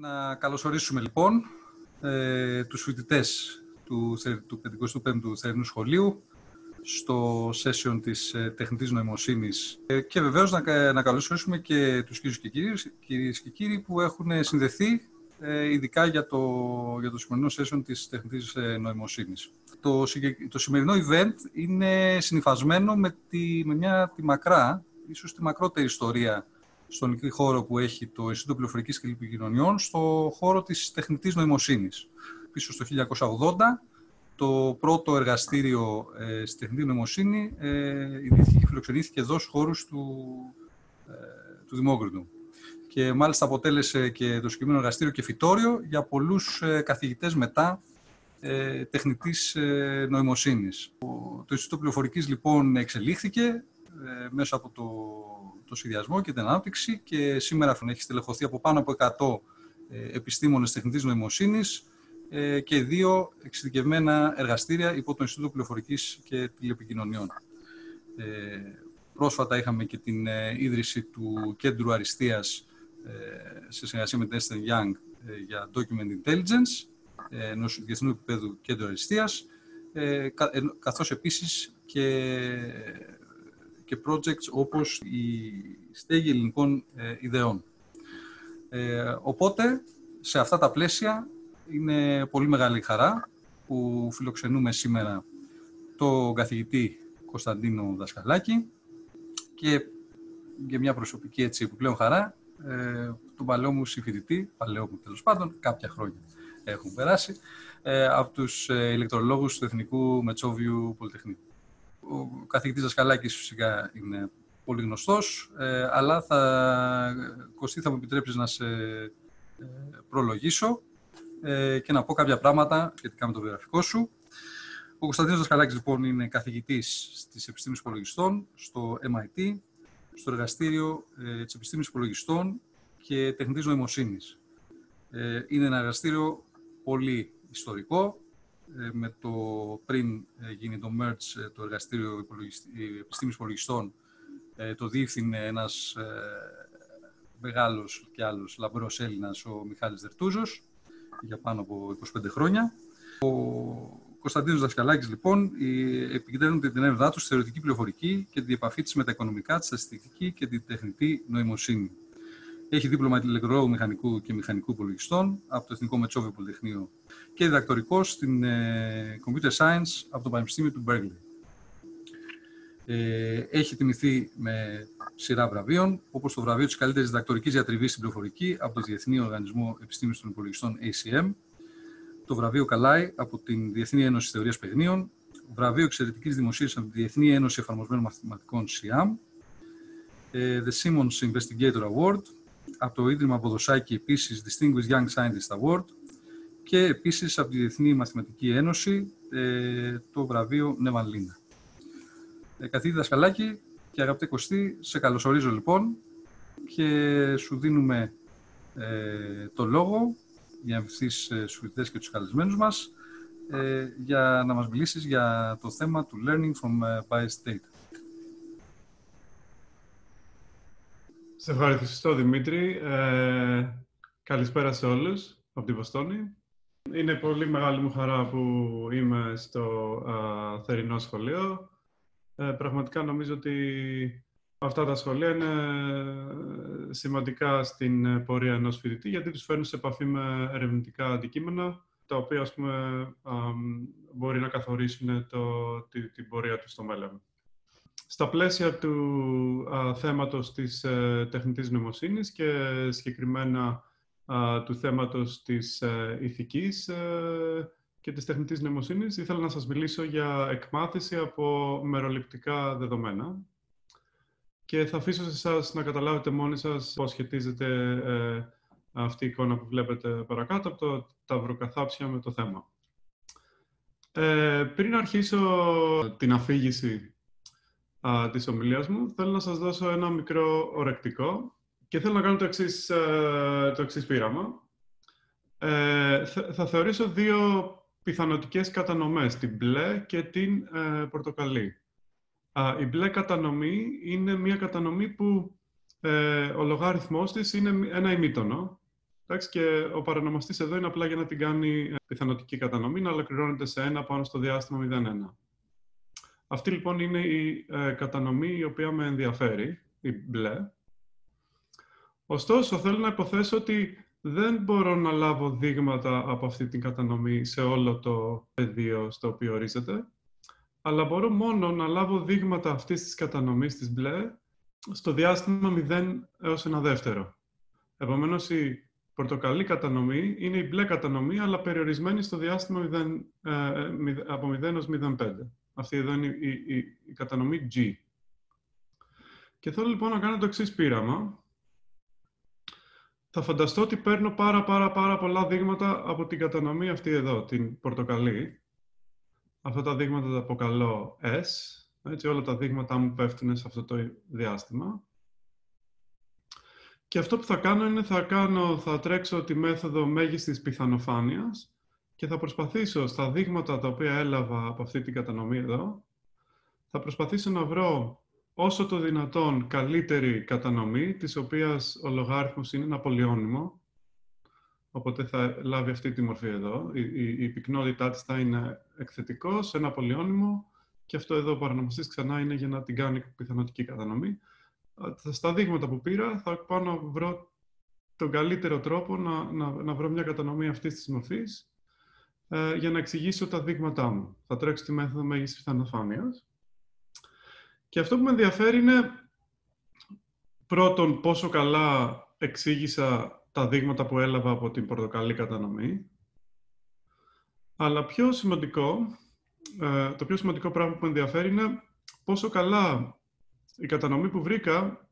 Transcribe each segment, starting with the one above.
Να καλωσορίσουμε λοιπόν ε, τους φοιτητές του, του 55ου Θερινού Σχολείου στο session της ε, τεχνητής νοημοσύνης ε, και βεβαίως να, να καλωσορίσουμε και τους κύριους και κυρίες, κυρίες και κύριοι που έχουν συνδεθεί ε, ειδικά για το, για το σημερινό session της τεχνητής ε, νοημοσύνης. Το, το σημερινό event είναι συνειφασμένο με, τη, με μια τη μακρά, ίσως τη μακρότερη ιστορία στον μικρή χώρο που έχει το Ινστιτούτο Πληροφορικής και Επικοινωνιών, στο χώρο της τεχνητής νοημοσύνης. Πίσω στο 1980, το πρώτο εργαστήριο ε, στη τεχνητή νοημοσύνη ε, ιδρύθηκε και φιλοξενήθηκε εδώ στους χώρους του, ε, του Δημόκριτου. Και μάλιστα αποτέλεσε και το συγκεκριμένο εργαστήριο και φυτόριο για πολλούς ε, καθηγητές μετά ε, τεχνητής ε, νοημοσύνης. Το, το Ινστιτούτο Πληροφορικής λοιπόν εξελίχθηκε ε, μέσα από το το σχεδιασμό και την ανάπτυξη και σήμερα έχεις στελεχωθεί από πάνω από 100 ε, επιστήμονες τεχνητής νοημοσύνης ε, και δύο εξειδικευμένα εργαστήρια υπό το Ινστιτούτο Πληροφορικής και Τηλεπικοινωνιών. Ε, πρόσφατα είχαμε και την ίδρυση του Κέντρου Αριστείας σε συνεργασία με την Esther Young για Document Intelligence, ενός διεθνού επίπεδου κέντρου αριστείας, καθώς επίσης και και projects όπως η στέγη ελληνικών ε, ιδεών. Ε, οπότε, σε αυτά τα πλαίσια, είναι πολύ μεγάλη χαρά που φιλοξενούμε σήμερα το καθηγητή Κωνσταντίνο Δασκαλάκη και για μια προσωπική έτσι επιπλέον χαρά ε, τον παλαιό μου συμφοιτητή, παλαιό μου τέλος πάντων, κάποια χρόνια έχουν περάσει, ε, από τους ε, ηλεκτρολόγους του Εθνικού Μετσόβιου Πολυτεχνείου ο καθηγητής Δασκαλάκης φυσικά είναι πολύ γνωστός, ε, αλλά θα, Κωστή θα μου επιτρέψεις να σε ε, προλογίσω ε, και να πω κάποια πράγματα σχετικά με το βιογραφικό σου. Ο Κωνσταντίνος Δασκαλάκης λοιπόν είναι καθηγητής στις επιστήμες υπολογιστών στο MIT, στο εργαστήριο ε, της επιστήμης υπολογιστών και τεχνητής νοημοσύνης. Ε, είναι ένα εργαστήριο πολύ ιστορικό, ε, με το πριν ε, γίνει το merge ε, το εργαστήριο επιστήμης υπολογιστών το διεύθυνε ένας μεγάλος και άλλος λαμπρός Έλληνας, ο Μιχάλης Δερτούζος, για πάνω από 25 χρόνια. Ο Κωνσταντίνος Δασκαλάκης, λοιπόν, επικεντρώνεται την έρευνά του στη θεωρητική πληροφορική και την επαφή της με τα οικονομικά, τη στατιστική και την τεχνητή νοημοσύνη. Έχει δίπλωμα ηλεκτρολόγου μηχανικού και μηχανικού υπολογιστών από το Εθνικό Μετσόβιο Πολυτεχνείο και διδακτορικό στην ε, Computer Science από το Πανεπιστήμιο του Berkeley. Ε, έχει τιμηθεί με σειρά βραβείων, όπως το βραβείο της καλύτερης διδακτορικής διατριβής στην πληροφορική από το Διεθνή Οργανισμό Επιστήμης των Υπολογιστών ACM, το βραβείο Καλάι από την Διεθνή Ένωση Θεωρίας Παιγνίων, βραβείο εξαιρετικής δημοσίας από τη Διεθνή Ένωση Εφαρμοσμένων Μαθηματικών SIAM, ε, The Simmons Investigator Award, από το Ίδρυμα Ποδοσάκη επίσης Distinguished Young Scientist Award και επίσης από τη Διεθνή Μαθηματική Ένωση ε, το βραβείο Νεβανλίνα. Ε, καθηγητή Δασκαλάκη και αγαπητέ Κωστή, σε καλωσορίζω λοιπόν και σου δίνουμε ε, το λόγο για να ευχηθείς ε, στους φοιτητές και τους καλεσμένους μας ε, για να μας μιλήσεις για το θέμα του Learning from ε, Biased Data. Σε ευχαριστώ, Δημήτρη. Ε, καλησπέρα σε όλους από την Βοστόνη. Είναι πολύ μεγάλη μου χαρά που είμαι στο α, θερινό σχολείο. Ε, πραγματικά νομίζω ότι αυτά τα σχολεία είναι σημαντικά στην πορεία ενός φοιτητή, γιατί τους φέρνουν σε επαφή με ερευνητικά αντικείμενα, τα οποία ας πούμε, μπορεί να καθορίσουν το, την πορεία τους στο μέλλον. Στα πλαίσια του α, θέματος της ε, τεχνητής νοημοσύνης και συγκεκριμένα του θέματος της ε, ηθικής ε, και της τεχνητής νοημοσύνης, ήθελα να σας μιλήσω για εκμάθηση από μεροληπτικά δεδομένα. Και θα αφήσω σε εσάς να καταλάβετε μόνοι σας πώς σχετίζεται αυτή η εικόνα που βλέπετε παρακάτω από το ταυροκαθάψια με το θέμα. Ε, πριν αρχίσω την αφήγηση α, της ομιλίας μου, θέλω να σας δώσω ένα μικρό ορεκτικό και θέλω να κάνω το εξής, ε, το εξής πείραμα. Ε, θα, θεωρήσω δύο πιθανοτικές κατανομές, την μπλε και την ε, πορτοκαλί. η μπλε κατανομή είναι μια κατανομή που ε, ο λογαριθμός της είναι ένα ημίτονο Εντάξει, και ο παρανομαστής εδώ είναι απλά για να την κάνει ε, πιθανοτική κατανομή, να ολοκληρώνεται σε ένα πάνω στο διάστημα 0,1. Αυτή λοιπόν είναι η ε, κατανομή η οποία με ενδιαφέρει, η μπλε. Ωστόσο, θέλω να υποθέσω ότι δεν μπορώ να λάβω δείγματα από αυτή την κατανομή σε όλο το πεδίο στο οποίο ορίζεται, αλλά μπορώ μόνο να λάβω δείγματα αυτής της κατανομής της μπλε στο διάστημα 0 έως ένα δεύτερο. Επομένως, η πορτοκαλί κατανομή είναι η μπλε κατανομή, αλλά περιορισμένη στο διάστημα 0, ε, από 0 έως 0,5. Αυτή εδώ είναι η, η, η, κατανομή G. Και θέλω λοιπόν να κάνω το εξής πείραμα. Θα φανταστώ ότι παίρνω πάρα πάρα πάρα πολλά δείγματα από την κατανομή αυτή εδώ, την πορτοκαλί. Αυτά τα δείγματα τα αποκαλώ S. Έτσι, όλα τα δείγματα μου πέφτουν σε αυτό το διάστημα. Και αυτό που θα κάνω είναι θα, κάνω, θα τρέξω τη μέθοδο μέγιστης πιθανοφάνειας και θα προσπαθήσω στα δείγματα τα οποία έλαβα από αυτή την κατανομή εδώ, θα προσπαθήσω να βρω όσο το δυνατόν καλύτερη κατανομή, της οποίας ο λογάριθμος είναι ένα πολυόνυμο, οπότε θα λάβει αυτή τη μορφή εδώ. Η, η, η πυκνότητά της θα είναι εκθετικός σε ένα πολυόνυμο και αυτό εδώ ο παρανομαστής ξανά είναι για να την κάνει πιθανοτική κατανομή. Στα δείγματα που πήρα θα πάω να βρω τον καλύτερο τρόπο να, να, να βρω μια κατανομή αυτής της μορφής ε, για να εξηγήσω τα δείγματά μου. Θα τρέξω τη μέθοδο μέγιστης πιθανοφάνειας. Και αυτό που με ενδιαφέρει είναι πρώτον πόσο καλά εξήγησα τα δείγματα που έλαβα από την πορτοκαλί κατανομή. Αλλά πιο σημαντικό, ε, το πιο σημαντικό πράγμα που με ενδιαφέρει είναι πόσο καλά η κατανομή που βρήκα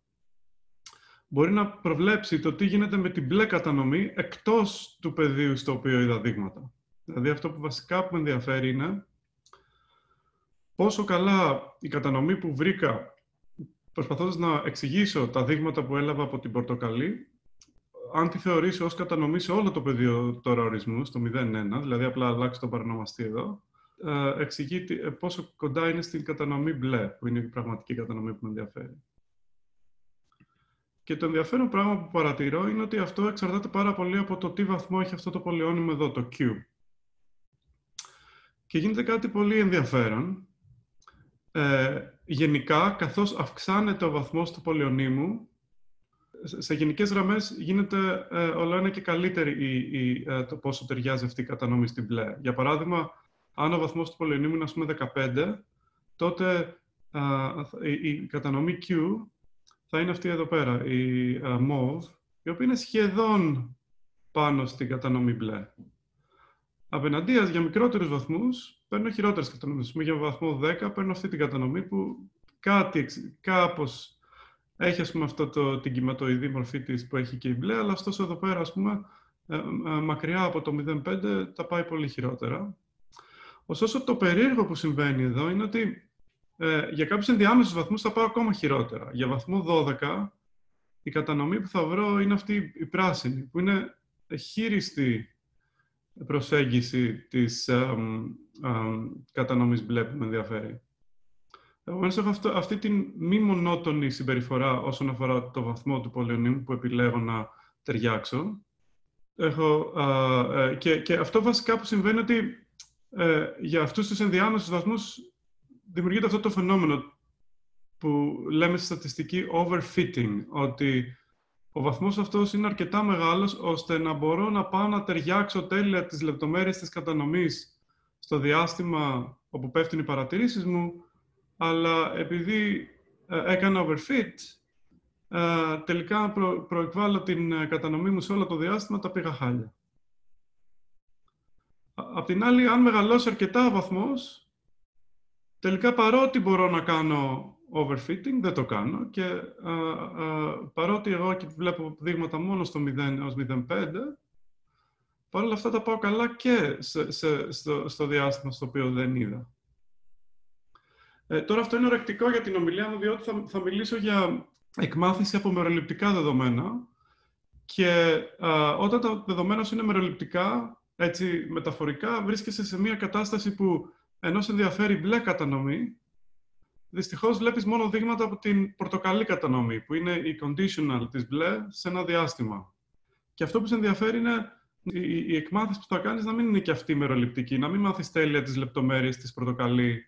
μπορεί να προβλέψει το τι γίνεται με την μπλε κατανομή εκτός του πεδίου στο οποίο είδα δείγματα. Δηλαδή αυτό που βασικά που με ενδιαφέρει είναι πόσο καλά η κατανομή που βρήκα προσπαθώντας να εξηγήσω τα δείγματα που έλαβα από την πορτοκαλί αν τη θεωρήσω ως κατανομή σε όλο το πεδίο τώρα ορισμού, στο 0,1, δηλαδή απλά αλλάξει το παρανομαστή εδώ, ε, εξηγεί ε, πόσο κοντά είναι στην κατανομή μπλε, που είναι η πραγματική κατανομή που με ενδιαφέρει. Και το ενδιαφέρον πράγμα που παρατηρώ είναι ότι αυτό εξαρτάται πάρα πολύ από το τι βαθμό έχει αυτό το πολυόνυμο εδώ, το Q. Και γίνεται κάτι πολύ ενδιαφέρον. Ε, γενικά, καθώς αυξάνεται ο βαθμός του πολυονύμου, σε γενικές γραμμές γίνεται ε, όλο ένα και καλύτερη η, η, ε, το πόσο ταιριάζει αυτή η κατανομή στην μπλε. Για παράδειγμα, αν ο βαθμός του πολυονύμου είναι, ας πούμε, 15, τότε η, κατανομή Q θα είναι αυτή εδώ πέρα, η α, MOV, η οποία είναι σχεδόν πάνω στην κατανομή μπλε. Απέναντία, για μικρότερους βαθμούς, παίρνω χειρότερες κατανομές. Για βαθμό 10 παίρνω αυτή την κατανομή που κάτι, κάπως έχει ας πούμε, αυτό το, την κυματοειδή μορφή της που έχει και η μπλε, αλλά ωστόσο εδώ πέρα, ας πούμε, ε, ε, μακριά από το 0,5 τα πάει πολύ χειρότερα. Ωστόσο, το περίεργο που συμβαίνει εδώ είναι ότι ε, για κάποιους ενδιάμεσους βαθμούς θα πάω ακόμα χειρότερα. Για βαθμό 12, η κατανομή που θα βρω είναι αυτή η πράσινη, που είναι χείριστη προσέγγιση της ε, ε, κατανομής μπλε που με ενδιαφέρει. Επομένως, έχω αυτό, αυτή τη μη μονότονη συμπεριφορά όσον αφορά το βαθμό του πολεονίμου που επιλέγω να ταιριάξω. Έχω, ε, και, και αυτό βασικά που συμβαίνει ότι ε, για αυτούς τους ενδιάμεσους βαθμούς δημιουργείται αυτό το φαινόμενο που λέμε στη στατιστική overfitting, ότι ο βαθμός αυτός είναι αρκετά μεγάλος ώστε να μπορώ να πάω να ταιριάξω τέλεια τις λεπτομέρειες της κατανομής στο διάστημα όπου πέφτουν οι παρατηρήσεις μου, αλλά επειδή ε, έκανα overfit, ε, τελικά προ, προεκβάλλω την ε, κατανομή μου σε όλο το διάστημα, τα πήγα χάλια. Απ' την άλλη, αν μεγαλώσει αρκετά ο βαθμός, τελικά παρότι μπορώ να κάνω overfitting, δεν το κάνω και α, α, παρότι εγώ και βλέπω δείγματα μόνο στο 0 έως 0,5, παρόλα αυτά τα πάω καλά και σε, σε, στο, στο διάστημα στο οποίο δεν είδα. Ε, τώρα αυτό είναι ορεκτικό για την ομιλία μου, διότι θα, θα μιλήσω για εκμάθηση από μεροληπτικά δεδομένα και α, όταν τα δεδομένα σου είναι μεροληπτικά, έτσι μεταφορικά, βρίσκεσαι σε μια κατάσταση που ενώ σε ενδιαφέρει μπλε κατανομή, δυστυχώς βλέπεις μόνο δείγματα από την πορτοκαλί κατανομή, που είναι η conditional της μπλε σε ένα διάστημα. Και αυτό που σε ενδιαφέρει είναι η, η εκμάθηση που θα κάνεις να μην είναι και αυτή μεροληπτική, να μην μάθεις τέλεια τις λεπτομέρειες της πορτοκαλί,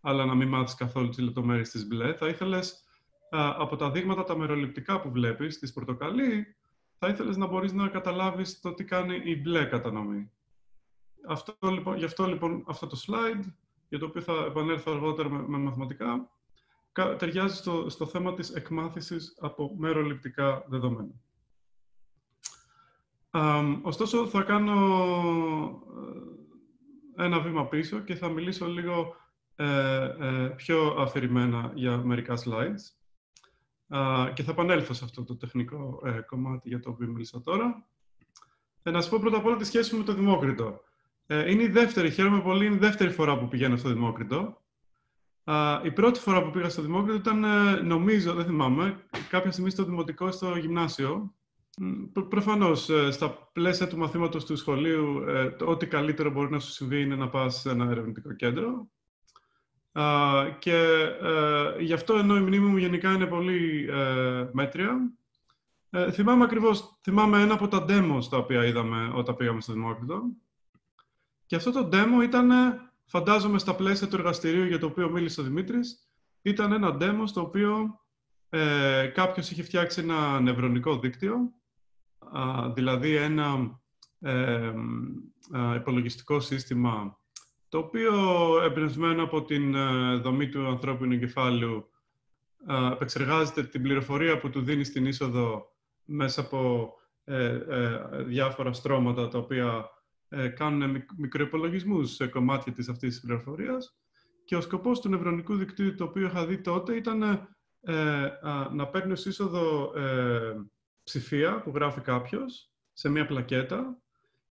αλλά να μην μάθεις καθόλου τις λεπτομέρειες της μπλε. Θα ήθελες από τα δείγματα τα μεροληπτικά που βλέπεις της πορτοκαλί, θα ήθελες να μπορείς να καταλάβεις το τι κάνει η μπλε κατανομή. Αυτό, λοιπόν, γι' αυτό λοιπόν αυτό το slide, για το οποίο θα επανέλθω αργότερα με, με μαθηματικά, ταιριάζει στο, στο θέμα της εκμάθησης από μεροληπτικά δεδομένα. ωστόσο, θα κάνω ε, ένα βήμα πίσω και θα μιλήσω λίγο ε, ε, πιο αφηρημένα για μερικά slides. και θα επανέλθω σε αυτό το τεχνικό κομμάτι για το οποίο μίλησα τώρα. να σας πω πρώτα απ' όλα τη σχέση με το Δημόκριτο. Είναι η δεύτερη, χαίρομαι πολύ, είναι η δεύτερη φορά που πηγαίνω στο Δημόκριτο η πρώτη φορά που πήγα στο Δημόκριτο ήταν, ε, νομίζω, δεν θυμάμαι, κάποια στιγμή στο Δημοτικό, στο γυμνάσιο. Προ, προφανώς, ε, στα πλαίσια του μαθήματος του σχολείου, ε, ό,τι καλύτερο μπορεί να σου συμβεί είναι να πας σε ένα ερευνητικό κέντρο. και γι' αυτό, ενώ η μνήμη μου γενικά είναι πολύ μέτρια, θυμάμαι ακριβώς, θυμάμαι ένα από τα demos τα οποία είδαμε όταν πήγαμε στο Δημόκριτο. Και αυτό το demo ήταν φαντάζομαι στα πλαίσια του εργαστηρίου για το οποίο μίλησε ο Δημήτρης, ήταν ένα demo στο οποίο ε, κάποιος είχε φτιάξει ένα νευρονικό δίκτυο, δηλαδή ένα ε, υπολογιστικό σύστημα το οποίο εμπνευσμένο από την ε, δομή του ανθρώπινου εγκεφάλου επεξεργάζεται την πληροφορία που του δίνει στην είσοδο μέσα από ε, διάφορα στρώματα τα οποία ε, κάνουν μικροϋπολογισμούς σε κομμάτια της αυτής της πληροφορίας και ο σκοπός του νευρονικού δικτύου το οποίο είχα δει τότε ήταν ε, να παίρνει ως είσοδο ε, ψηφία που γράφει κάποιος σε μια πλακέτα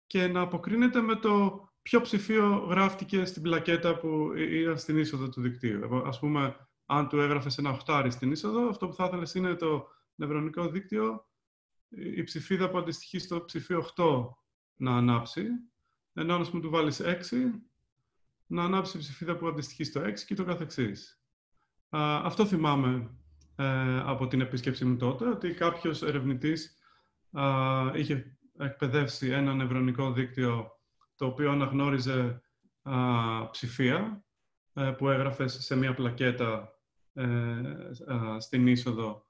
και να αποκρίνεται με το ποιο ψηφίο γράφτηκε στην πλακέτα που ήταν στην είσοδο του δικτύου. Ας πούμε, αν του έγραφες ένα οχτάρι στην είσοδο, αυτό που θα ήθελες είναι το νευρονικό δίκτυο, η ψηφίδα που αντιστοιχεί στο ψηφίο 8 να ανάψει, ενώ αν μου του βάλεις 6, να ανάψει η ψηφίδα που αντιστοιχεί στο 6 και το καθεξής. αυτό θυμάμαι ε, από την επίσκεψή μου τότε, ότι κάποιος ερευνητής είχε εκπαιδεύσει ένα νευρονικό δίκτυο το οποίο αναγνώριζε ψηφία ε, που έγραφε σε μια πλακέτα ε, στην είσοδο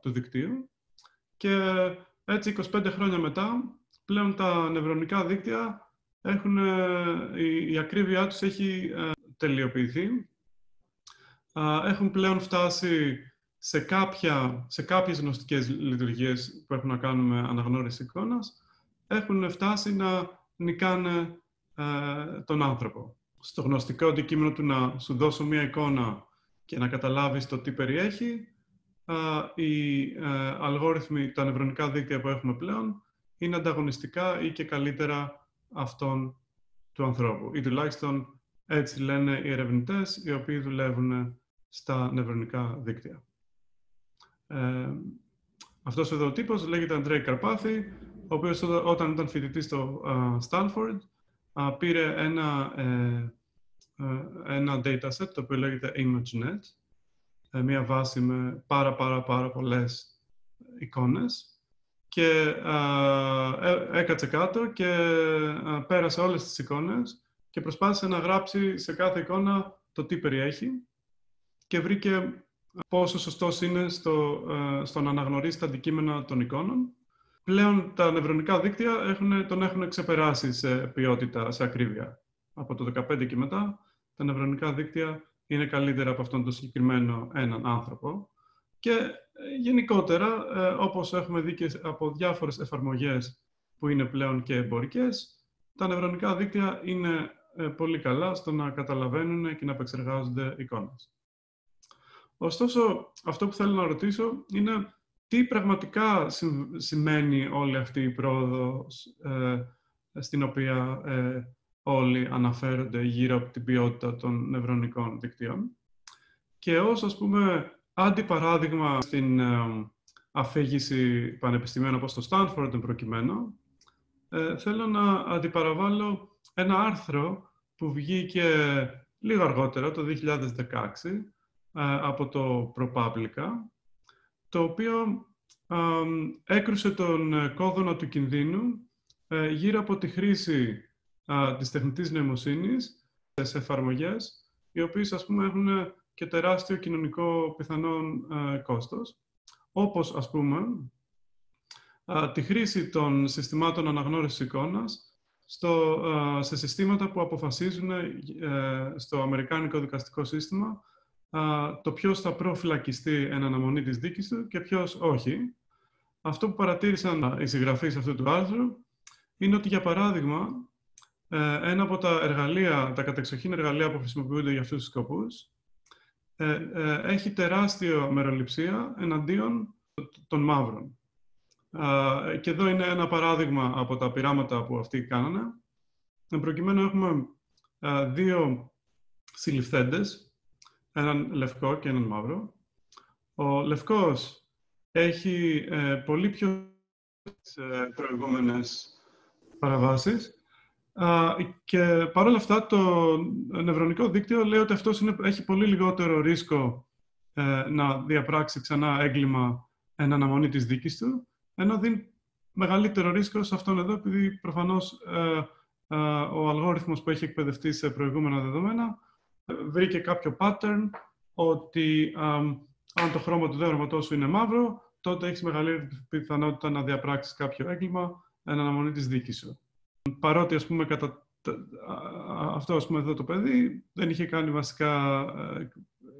του δικτύου. Και έτσι 25 χρόνια μετά πλέον τα νευρονικά δίκτυα έχουν, ε, η, η ακρίβειά τους έχει ε, τελειοποιηθεί. Έχουν πλέον φτάσει σε, κάποια, σε κάποιες γνωστικές λειτουργίες που έχουν να κάνουν με αναγνώριση εικόνας, έχουν φτάσει να νικάνε ε, τον άνθρωπο. Στο γνωστικό αντικείμενο του να σου δώσω μία εικόνα και να καταλάβεις το τι περιέχει, οι αλγόριθμοι, τα νευρονικά δίκτυα που έχουμε πλέον, είναι ανταγωνιστικά ή και καλύτερα αυτών του ανθρώπου. Ή τουλάχιστον έτσι λένε οι ερευνητές οι οποίοι δουλεύουν στα νευρονικά δίκτυα. Ε, αυτός εδώ ο τύπος λέγεται Αντρέι Καρπάθη, ο οποίος όταν ήταν φοιτητής στο Stanford πήρε ένα, ε, ε, ένα dataset το οποίο λέγεται ImageNet, ε, μια βάση με πάρα πάρα πάρα πολλές εικόνες και ε, έκατσε κάτω και πέρασε όλες τις εικόνες και προσπάθησε να γράψει σε κάθε εικόνα το τι περιέχει και βρήκε πόσο σωστός είναι στο, στο να αναγνωρίσει τα αντικείμενα των εικόνων. Πλέον τα νευρονικά δίκτυα έχουν, τον έχουν ξεπεράσει σε ποιότητα, σε ακρίβεια. Από το 2015 και μετά, τα νευρονικά δίκτυα είναι καλύτερα από αυτόν τον συγκεκριμένο έναν άνθρωπο. Και ε, γενικότερα, ε, όπως έχουμε δει και από διάφορες εφαρμογές που είναι πλέον και εμπορικές, τα νευρονικά δίκτυα είναι ε, πολύ καλά στο να καταλαβαίνουν και να επεξεργάζονται εικόνες. Ωστόσο, αυτό που θέλω να ρωτήσω είναι τι πραγματικά σημαίνει όλη αυτή η πρόοδος στην οποία όλοι αναφέρονται γύρω από την ποιότητα των νευρονικών δικτύων. Και ως, ας πούμε, αντιπαράδειγμα στην ε, αφήγηση πανεπιστημίων όπως το Stanford προκειμένου, ε, θέλω να αντιπαραβάλω ένα άρθρο που βγήκε λίγο αργότερα, το 2016, ε, από το ProPublica, το οποίο έκρουσε τον ε, κόδωνα του κινδύνου ε, γύρω από τη χρήση της τεχνητής νοημοσύνης σε εφαρμογές, οι οποίες ας πούμε έχουν και τεράστιο κοινωνικό πιθανόν κόστος, όπως ας πούμε τη χρήση των συστημάτων αναγνώρισης εικόνας στο, σε συστήματα που αποφασίζουν στο Αμερικάνικο δικαστικό σύστημα το ποιος θα προφυλακιστεί εν αναμονή της δίκης του και ποιος όχι. Αυτό που παρατήρησαν οι συγγραφείς αυτού του άρθρου είναι ότι, για παράδειγμα, ε, ένα από τα εργαλεία, τα κατεξοχήν εργαλεία που χρησιμοποιούνται για αυτούς τους σκοπούς, ε, ε, έχει τεράστιο μεροληψία εναντίον των μαύρων. Και εδώ είναι ένα παράδειγμα από τα πειράματα που αυτοί κάνανε. Προκειμένου έχουμε δύο συλληφθέντες, έναν λευκό και έναν μαύρο. Ο λευκός έχει ε, πολύ πιο ε, προηγούμενες παραβάσεις και παρόλα αυτά το νευρονικό δίκτυο λέει ότι αυτός είναι, έχει πολύ λιγότερο ρίσκο ε, να διαπράξει ξανά έγκλημα εν αναμονή της δίκης του, ενώ δίνει μεγαλύτερο ρίσκο σε αυτόν εδώ, επειδή προφανώς ε, ε, ο αλγόριθμος που έχει εκπαιδευτεί σε προηγούμενα δεδομένα βρήκε κάποιο pattern ότι αν το χρώμα του δέρωματός σου είναι μαύρο, τότε έχεις μεγαλύτερη πιθανότητα να διαπράξεις κάποιο έγκλημα εν αναμονή της δίκης σου. Παρότι, ας πούμε, κατά αυτό ας πούμε, εδώ το παιδί δεν είχε κάνει βασικά, ε,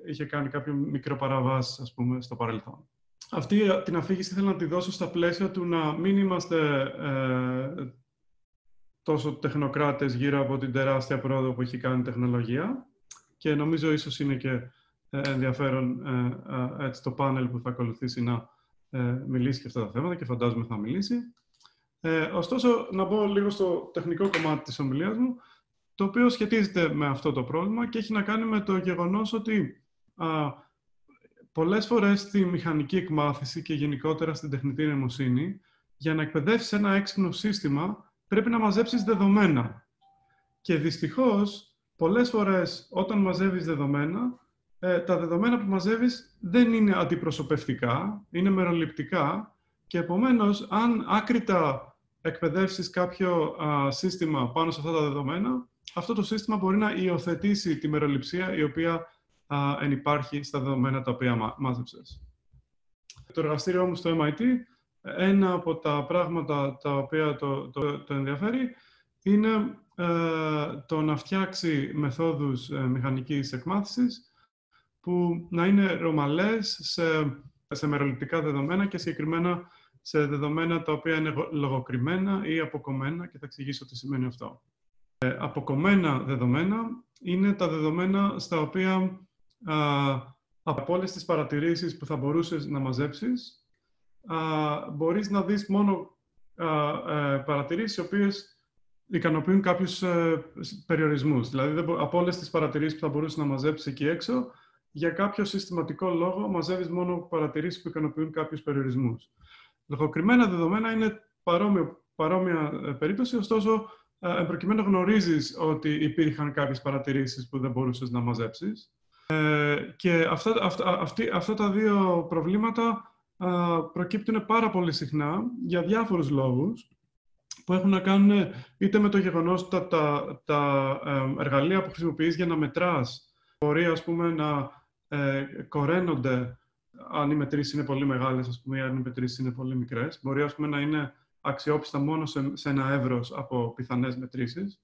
είχε κάνει κάποιο μικρό παραβάση, ας πούμε, στο παρελθόν. Αυτή την αφήγηση θέλω να τη δώσω στα πλαίσια του να μην είμαστε ε, τόσο τεχνοκράτες γύρω από την τεράστια πρόοδο που έχει κάνει η τεχνολογία και νομίζω ίσως είναι και ε, ενδιαφέρον ε, έτσι, το πάνελ που θα ακολουθήσει να μιλήσει και αυτά τα θέματα και φαντάζομαι θα μιλήσει. Ε, ωστόσο, να μπω λίγο στο τεχνικό κομμάτι της ομιλίας μου, το οποίο σχετίζεται με αυτό το πρόβλημα και έχει να κάνει με το γεγονός ότι α, πολλές φορές στη μηχανική εκμάθηση και γενικότερα στην τεχνητή νοημοσύνη, για να εκπαιδεύσεις ένα έξυπνο σύστημα, πρέπει να μαζέψεις δεδομένα. Και δυστυχώς, πολλές φορές όταν μαζεύεις δεδομένα, ε, τα δεδομένα που μαζεύεις δεν είναι αντιπροσωπευτικά, είναι μεροληπτικά και επομένως, αν άκρητα εκπαιδεύσεις κάποιο σύστημα πάνω σε αυτά τα δεδομένα, αυτό το σύστημα μπορεί να υιοθετήσει τη μεροληψία η οποία α, ενυπάρχει στα δεδομένα τα οποία μάζεψες. Το εργαστήριό μου στο MIT, ένα από τα πράγματα τα οποία το, το, το ενδιαφέρει είναι ε, το να φτιάξει μεθόδους ε, μηχανικής εκμάθησης που να είναι ρωμαλές σε, σε μεροληπτικά δεδομένα και συγκεκριμένα σε δεδομένα τα οποία είναι λογοκριμένα ή αποκομμένα και θα εξηγήσω τι σημαίνει αυτό. Ε, αποκομμένα δεδομένα είναι τα δεδομένα στα οποία α, από όλες τις παρατηρήσεις που θα μπορούσες να μαζέψεις α, μπορείς να δεις μόνο α, ε, παρατηρήσεις οι οποίες ικανοποιούν κάποιους ε, περιορισμούς. Δηλαδή, από όλες τις παρατηρήσεις που θα μπορούσες να μαζέψεις εκεί έξω, για κάποιο συστηματικό λόγο μαζεύεις μόνο παρατηρήσεις που ικανοποιούν κάποιους περιορισμούς. Λογοκριμένα δεδομένα είναι παρόμοιο, παρόμοια ε, περίπτωση, ωστόσο, ε, προκειμένου γνωρίζεις ότι υπήρχαν κάποιες παρατηρήσεις που δεν μπορούσες να μαζέψεις. Ε, και αυτά, αυτά, αυτή, αυτά τα δύο προβλήματα προκύπτουν πάρα πολύ συχνά για διάφορους λόγους που έχουν να κάνουν είτε με το γεγονός ότι τα, τα, τα εργαλεία που χρησιμοποιείς για να μετράς μπορεί ας πούμε να ε, κοραίνονται αν οι μετρήσεις είναι πολύ μεγάλες, ας πούμε, ή αν οι μετρήσεις είναι πολύ μικρές. Μπορεί ας πούμε, να είναι αξιόπιστα μόνο σε, σε ένα εύρος από πιθανές μετρήσεις.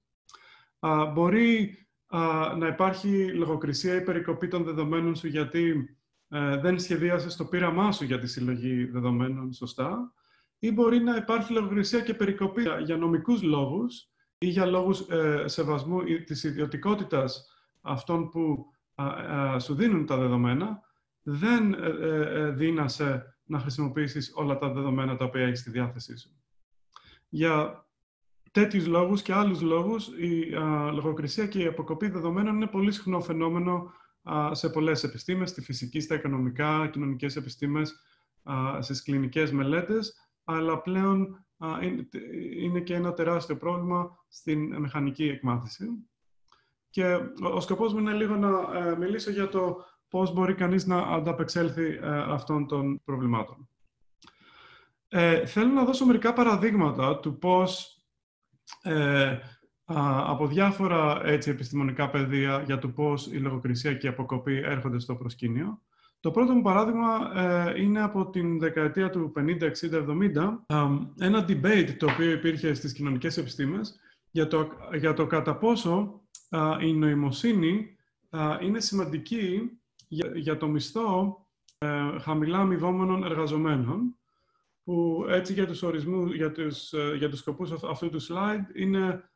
Μπορεί α, να υπάρχει λογοκρισία ή περικοπή των δεδομένων σου γιατί ε, δεν σχεδίασες το πείραμά σου για τη συλλογή δεδομένων σωστά. Ή μπορεί να υπάρχει λογοκρισία και περικοπή για νομικούς λόγους ή για λόγους ε, σεβασμού της ιδιωτικότητας αυτών που σου δίνουν τα δεδομένα, δεν ε, ε, ε, δύνασε να χρησιμοποιήσεις όλα τα δεδομένα τα οποία έχεις στη διάθεσή σου. Για τέτοιους λόγους και άλλους λόγους, η λογοκρισία και η αποκοπή δεδομένων είναι πολύ συχνό φαινόμενο σε πολλές επιστήμες, στη φυσική, στα οικονομικά, κοινωνικές επιστήμες, στις κλινικές μελέτες, αλλά πλέον είναι και ένα τεράστιο πρόβλημα στην μηχανική εκμάθηση. Και ο σκοπός μου είναι λίγο να μιλήσω για το πώς μπορεί κανείς να ανταπεξέλθει ε, αυτών των προβλημάτων. Ε, θέλω να δώσω μερικά παραδείγματα του πώς ε, από διάφορα έτσι, επιστημονικά πεδία για το πώς η λογοκρισία και η αποκοπή έρχονται στο προσκήνιο. Το πρώτο μου παράδειγμα ε, είναι από την δεκαετία του 50, 60, 70, ένα debate το οποίο υπήρχε στις κοινωνικές επιστήμες για το, για το κατά πόσο η νοημοσύνη είναι σημαντική για, για το μισθό ε, χαμηλά αμοιβόμενων εργαζομένων, που έτσι για τους ορισμούς, για τους, ε, για τους σκοπούς αυτού του slide, είναι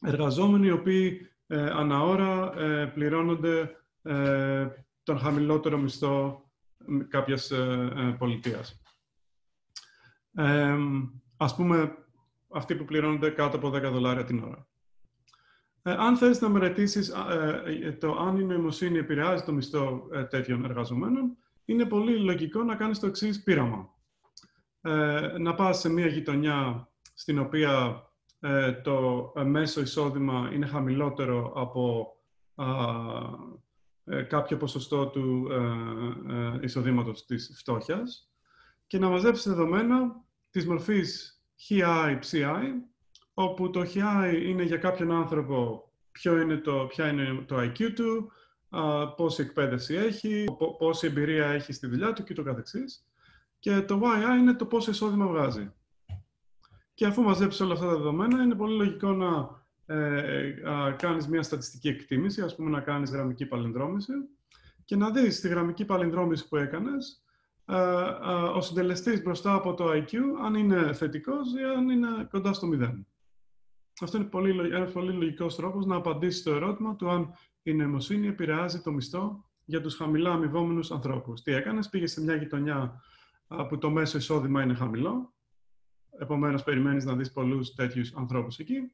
εργαζόμενοι οι οποίοι ε, αναώρα ε, πληρώνονται ε, τον χαμηλότερο μισθό κάποιας ε, πολιτείας. ας πούμε, αυτοί που πληρώνονται κάτω από 10 δολάρια την ώρα. Αν θες να μελετήσεις το αν η νοημοσύνη επηρεάζει το μισθό τέτοιων εργαζομένων, είναι πολύ λογικό να κάνεις το εξής πείραμα. να πας σε μια γειτονιά στην οποία ε, το μέσο εισόδημα είναι χαμηλότερο από ε, κάποιο ποσοστό του ε, εισοδήματος της φτώχειας και να μαζέψεις δεδομένα της μορφής HI, PCI, όπου το HI είναι για κάποιον άνθρωπο ποιο είναι το, ποια είναι το IQ του, πόση εκπαίδευση έχει, πόση εμπειρία έχει στη δουλειά του και το καθεξής. Και το YI είναι το πόσο εισόδημα βγάζει. Και αφού μαζέψεις όλα αυτά τα δεδομένα, είναι πολύ λογικό να ε, κάνεις μια στατιστική εκτίμηση, ας πούμε να κάνεις γραμμική παλινδρόμηση και να δεις τη γραμμική παλινδρόμηση που έκανες ο συντελεστής μπροστά από το IQ αν είναι θετικός ή αν είναι κοντά στο μηδέν. Αυτό είναι πολύ, ένας πολύ λογικός τρόπος να απαντήσει το ερώτημα του αν η νοημοσύνη επηρεάζει το μισθό για τους χαμηλά αμοιβόμενους ανθρώπους. Τι έκανες, πήγες σε μια γειτονιά που το μέσο εισόδημα είναι χαμηλό Επομένως, περιμένεις να δεις πολλούς τέτοιους ανθρώπους εκεί.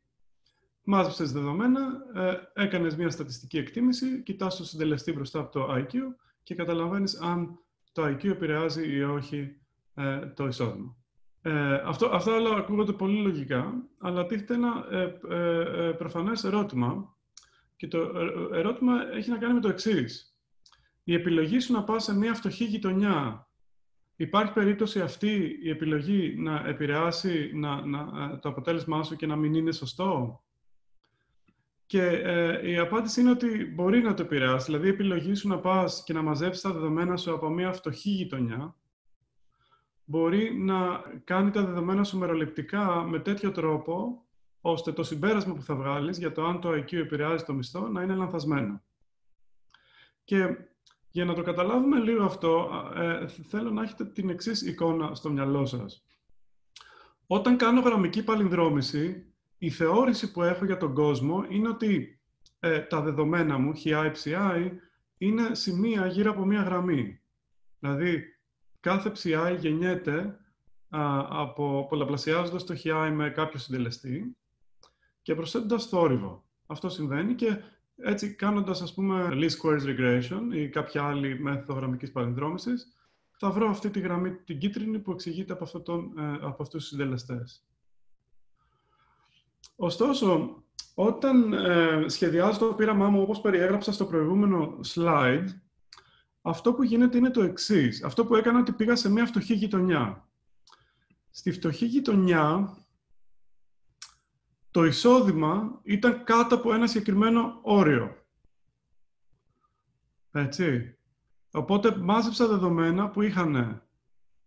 Μάζεψες δεδομένα, ε, έκανες μια στατιστική εκτίμηση, κοιτάς το συντελεστή μπροστά από το IQ και καταλαβαίνεις αν το IQ επηρεάζει ή όχι ε, το εισόδημα. Ε, αυτό, αυτά όλα ακούγονται πολύ λογικά, αλλά τίθεται ένα ε, ε, ε προφανές ερώτημα και το ερώτημα έχει να κάνει με το εξής. Η επιλογή σου να πας σε μια φτωχή γειτονιά Υπάρχει περίπτωση αυτή η επιλογή να επηρεάσει να, να, ε, το αποτέλεσμά σου και να μην είναι σωστό; Και ε, η απάντηση είναι ότι μπορεί να το επηρεάσει. Δηλαδή, η επιλογή σου να πας και να μαζέψεις τα δεδομένα σου από μια φτωχή γειτονιά μπορεί να κάνει τα δεδομένα σου μεροληπτικά με τέτοιο τρόπο ώστε το συμπέρασμα που θα βγάλεις για το αν το IQ επηρεάζει το μισθό να είναι λανθασμένο. Και για να το καταλάβουμε λίγο αυτό, ε, θέλω να έχετε την εξής εικόνα στο μυαλό σας. Όταν κάνω γραμμική παλινδρόμηση, η θεώρηση που έχω για τον κόσμο είναι ότι ε, τα δεδομένα μου, HI, PCI, είναι σημεία γύρω από μία γραμμή. Δηλαδή, κάθε PCI γεννιέται α, από πολλαπλασιάζοντας το HI με κάποιο συντελεστή και προσθέτοντας θόρυβο. Αυτό συμβαίνει και έτσι, κάνοντας, ας πούμε, least squares regression ή κάποια άλλη μέθοδο γραμμικής παλινδρόμησης, θα βρω αυτή τη γραμμή, την κίτρινη, που εξηγείται από, αυτό τον, ε, από αυτούς τους συντελεστές. Ωστόσο, όταν ε, σχεδιάζω το πείραμά μου, όπως περιέγραψα στο προηγούμενο slide, αυτό που γίνεται είναι το εξής. Αυτό που έκανα ότι πήγα σε μια φτωχή γειτονιά. Στη φτωχή γειτονιά το εισόδημα ήταν κάτω από ένα συγκεκριμένο όριο. Έτσι. Οπότε μάζεψα δεδομένα που είχαν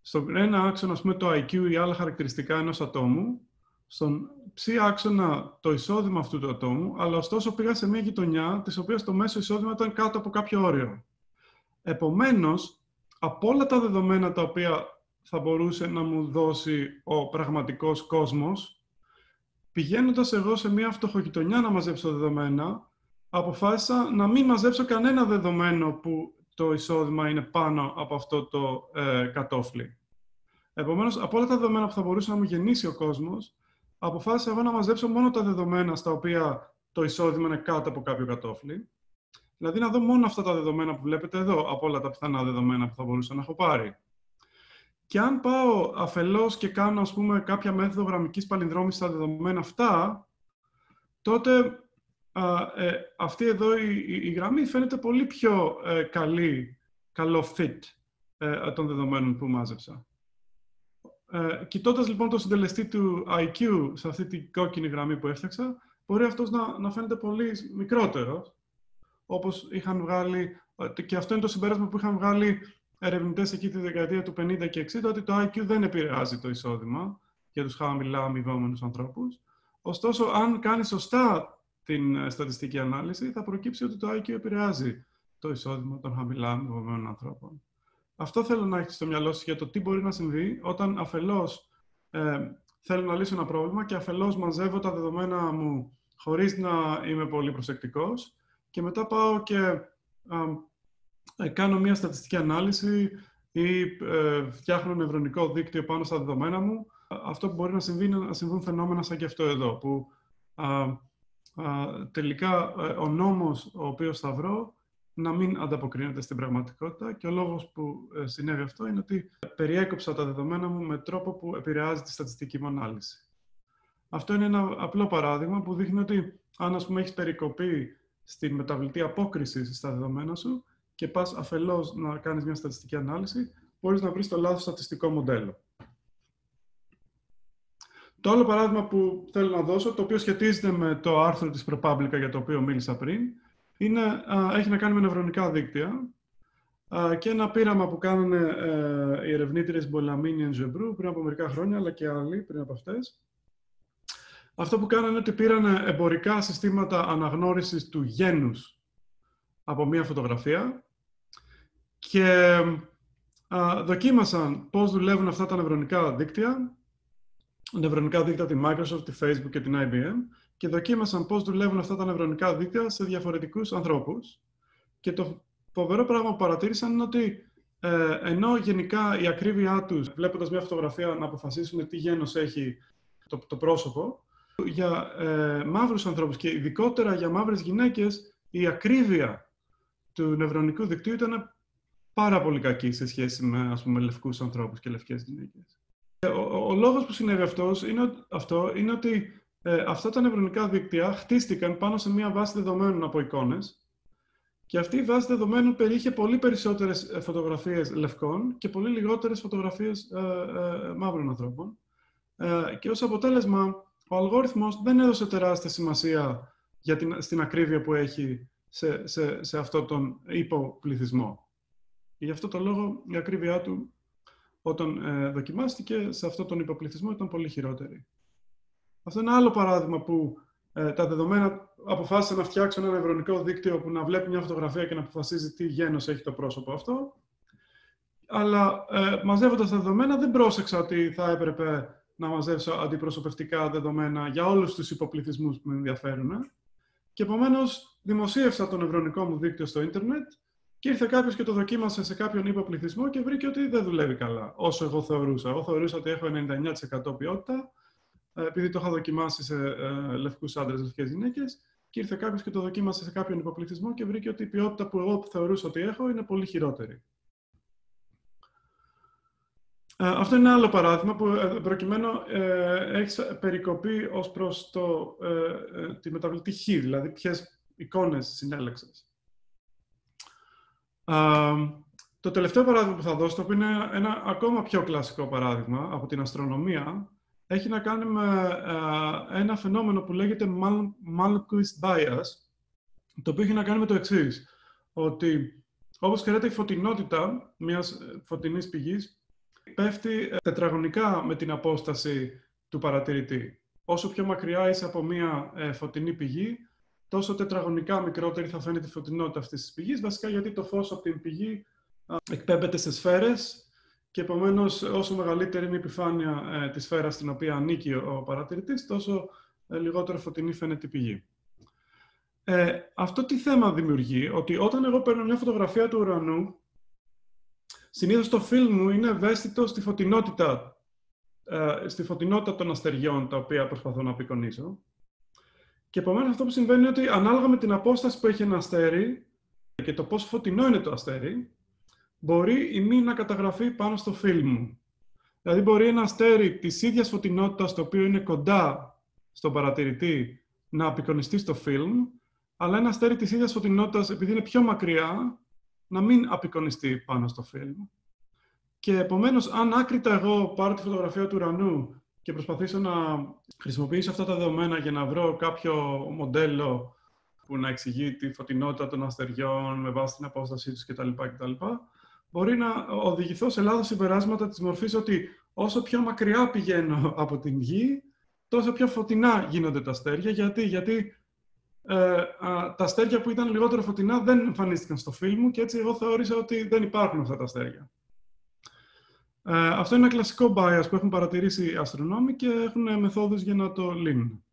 στον ένα άξονα, ας πούμε, το IQ ή άλλα χαρακτηριστικά ενός ατόμου, στον ψη άξονα το εισόδημα αυτού του ατόμου, αλλά ωστόσο πήγα σε μια γειτονιά, της οποίας το μέσο εισόδημα ήταν κάτω από κάποιο όριο. Επομένως, από όλα τα δεδομένα τα οποία θα μπορούσε να μου δώσει ο πραγματικός κόσμος, πηγαίνοντας εγώ σε μια φτωχογειτονιά να μαζέψω δεδομένα, αποφάσισα να μην μαζέψω κανένα δεδομένο που το εισόδημα είναι πάνω από αυτό το ε, κατόφλι. Επομένως, από όλα τα δεδομένα που θα μπορούσε να μου γεννήσει ο κόσμος, αποφάσισα εγώ να μαζέψω μόνο τα δεδομένα στα οποία το εισόδημα είναι κάτω από κάποιο κατόφλι. Δηλαδή να δω μόνο αυτά τα δεδομένα που βλέπετε εδώ, από όλα τα πιθανά δεδομένα που θα μπορούσα να έχω πάρει. Και αν πάω αφελώς και κάνω, ας πούμε, κάποια μέθοδο γραμμικής παλινδρόμησης στα δεδομένα αυτά, τότε ε, αυτή εδώ η, γραμμή φαίνεται πολύ πιο ε, καλή, καλό fit ε, των δεδομένων που μάζεψα. ε, κοιτώντας λοιπόν το συντελεστή του IQ σε αυτή την κόκκινη γραμμή που έφτιαξα, μπορεί αυτός να, να φαίνεται πολύ μικρότερος, όπως είχαν βγάλει, ε, και αυτό είναι το συμπέρασμα που είχαν βγάλει ερευνητές εκεί τη δεκαετία του 50 και 60, ότι το IQ δεν επηρεάζει το εισόδημα για τους χαμηλά αμοιβόμενους ανθρώπους. Ωστόσο, αν κάνει σωστά την ε, στατιστική ανάλυση, θα προκύψει ότι το IQ επηρεάζει το εισόδημα των χαμηλά αμοιβόμενων ανθρώπων. Αυτό θέλω να έχεις στο μυαλό σου για το τι μπορεί να συμβεί όταν αφελώς ε, θέλω να λύσω ένα πρόβλημα και αφελώς μαζεύω τα δεδομένα μου χωρίς να είμαι πολύ προσεκτικός και μετά πάω και ε, κάνω μια στατιστική ανάλυση ή ε, φτιάχνω νευρονικό δίκτυο πάνω στα δεδομένα μου. Αυτό που μπορεί να συμβεί είναι να συμβούν φαινόμενα σαν και αυτό εδώ, που τελικά ε, ο νόμος ο οποίος θα βρω να μην ανταποκρίνεται στην πραγματικότητα και ο λόγος που ε, συνέβη αυτό είναι ότι περιέκοψα τα δεδομένα μου με τρόπο που επηρεάζει τη στατιστική μου ανάλυση. Αυτό είναι ένα απλό παράδειγμα που δείχνει ότι αν ας πούμε έχεις περικοπεί στην μεταβλητή απόκριση στα δεδομένα σου και πας αφελώς να κάνεις μια στατιστική ανάλυση, μπορείς να βρεις το λάθος στατιστικό μοντέλο. Το άλλο παράδειγμα που θέλω να δώσω, το οποίο σχετίζεται με το άρθρο της ProPublica για το οποίο μίλησα πριν, είναι, έχει να κάνει με νευρονικά δίκτυα και ένα πείραμα που κάνανε ε, οι ερευνήτριες Μπολαμίνι και Ζεμπρού πριν από μερικά χρόνια, αλλά και άλλοι πριν από αυτές. Αυτό που κάνανε είναι ότι πήραν εμπορικά συστήματα αναγνώρισης του γένους από μία φωτογραφία και δοκίμασαν πώς δουλεύουν αυτά τα νευρονικά δίκτυα, νευρονικά δίκτυα τη Microsoft, τη Facebook και την IBM και δοκίμασαν πώς δουλεύουν αυτά τα νευρονικά δίκτυα σε διαφορετικούς ανθρώπους. Και το φοβερό πράγμα που παρατήρησαν είναι ότι ε, ενώ γενικά η ακρίβειά τους, βλέποντας μια φωτογραφία, να αποφασίσουν τι γένος έχει το, το πρόσωπο, για ε, μαύρους ανθρώπους και ειδικότερα για μαύρες γυναίκες, η ακρίβεια του νευρονικού δικτύου ήταν πάρα πολύ κακή σε σχέση με ας πούμε, λευκούς ανθρώπους και λευκές γυναίκες. Ε, ο, ο, ο λόγος που συνέβη αυτός είναι, αυτό είναι ότι ε, αυτά τα νευρονικά δίκτυα χτίστηκαν πάνω σε μια βάση δεδομένων από εικόνες και αυτή η βάση δεδομένων περιείχε πολύ περισσότερες ε, φωτογραφίες λευκών και πολύ λιγότερες φωτογραφίες ε, ε, μαύρων ανθρώπων. Ε, και ως αποτέλεσμα, ο αλγόριθμος δεν έδωσε τεράστια σημασία για την, στην ακρίβεια που έχει σε, σε, σε αυτό τον υποπληθυσμό. Και γι' αυτό το λόγο η ακρίβειά του όταν ε, δοκιμάστηκε σε αυτό τον υποπληθυσμό ήταν πολύ χειρότερη. Αυτό είναι άλλο παράδειγμα που ε, τα δεδομένα αποφάσισαν να φτιάξουν ένα νευρονικό δίκτυο που να βλέπει μια φωτογραφία και να αποφασίζει τι γένος έχει το πρόσωπο αυτό. Αλλά ε, μαζεύοντας τα δεδομένα δεν πρόσεξα ότι θα έπρεπε να μαζέψω αντιπροσωπευτικά δεδομένα για όλους τους υποπληθυσμούς που με ενδιαφέρουν. Και επομένως δημοσίευσα το νευρονικό μου δίκτυο στο ίντερνετ και ήρθε κάποιος και το δοκίμασε σε κάποιον υποπληθυσμό και βρήκε ότι δεν δουλεύει καλά, όσο εγώ θεωρούσα. Εγώ θεωρούσα ότι έχω 99% ποιότητα ε, επειδή το είχα δοκιμάσει σε ε, λευκούς άντρες, λευκές γυναίκες, και ήρθε κάποιος και το δοκίμασε σε κάποιον υποπληθυσμό και βρήκε ότι η ποιότητα που εγώ θεωρούσα ότι έχω είναι πολύ χειρότερη. Ε, αυτό είναι ένα άλλο παράδειγμα που ε, προκειμένου ε, έχεις περικοπεί ως προς το, ε, τη μεταβλητή χ, δηλαδή ποιες εικόνες συνέλεξες. το τελευταίο παράδειγμα που θα δώσω, το οποίο είναι ένα ακόμα πιο κλασικό παράδειγμα από την αστρονομία, έχει να κάνει με ε, ένα φαινόμενο που λέγεται Malquist bias, το οποίο έχει να κάνει με το εξής. Ότι, όπως ξέρετε, η φωτεινότητα μιας ε, φωτεινής πηγής πέφτει ε, τετραγωνικά με την απόσταση του παρατηρητή. Όσο πιο μακριά είσαι από μια φωτεινή πηγή, τόσο τετραγωνικά μικρότερη θα φαίνεται η φωτεινότητα αυτής της πηγής, βασικά γιατί το φως από την πηγή εκπέμπεται σε σφαίρες και επομένως, όσο μεγαλύτερη είναι η επιφάνεια ε, τη σφαίρα στην οποία ανήκει ο παρατηρητής, τόσο ε, λιγότερο φωτεινή φαίνεται η πηγή. Ε, αυτό τι θέμα δημιουργεί, ότι όταν εγώ παίρνω μια φωτογραφία του ουρανού, συνήθως το φιλμ μου είναι ευαίσθητο στη φωτεινότητα, ε, στη φωτεινότητα των αστεριών τα οποία προσπαθώ να απεικονίσω. Και επομένως αυτό που συμβαίνει είναι ότι ανάλογα με την απόσταση που έχει ένα αστέρι και το πόσο φωτεινό είναι το αστέρι, μπορεί η μη να καταγραφεί πάνω στο φιλμ Δηλαδή μπορεί ένα αστέρι της ίδιας φωτεινότητας το οποίο είναι κοντά στον παρατηρητή να απεικονιστεί στο φιλμ, αλλά ένα αστέρι της ίδιας φωτεινότητας, επειδή είναι πιο μακριά, να μην απεικονιστεί πάνω στο φιλμ. Και επομένως, αν άκρητα εγώ πάρω τη φωτογραφία του ουρανού και προσπαθήσω να χρησιμοποιήσω αυτά τα δεδομένα για να βρω κάποιο μοντέλο που να εξηγεί τη φωτεινότητα των αστεριών με βάση την απόστασή τους κτλ. κτλ μπορεί να οδηγηθώ σε λάθος συμπεράσματα της μορφής ότι όσο πιο μακριά πηγαίνω από την Γη, τόσο πιο φωτεινά γίνονται τα αστέρια. Γιατί, Γιατί ε, τα αστέρια που ήταν λιγότερο φωτεινά δεν εμφανίστηκαν στο φιλμ μου και έτσι εγώ θεώρησα ότι δεν υπάρχουν αυτά τα αστέρια. Ε, αυτό είναι ένα κλασικό bias που έχουν παρατηρήσει οι αστρονόμοι και έχουν μεθόδους για να το λύνουν.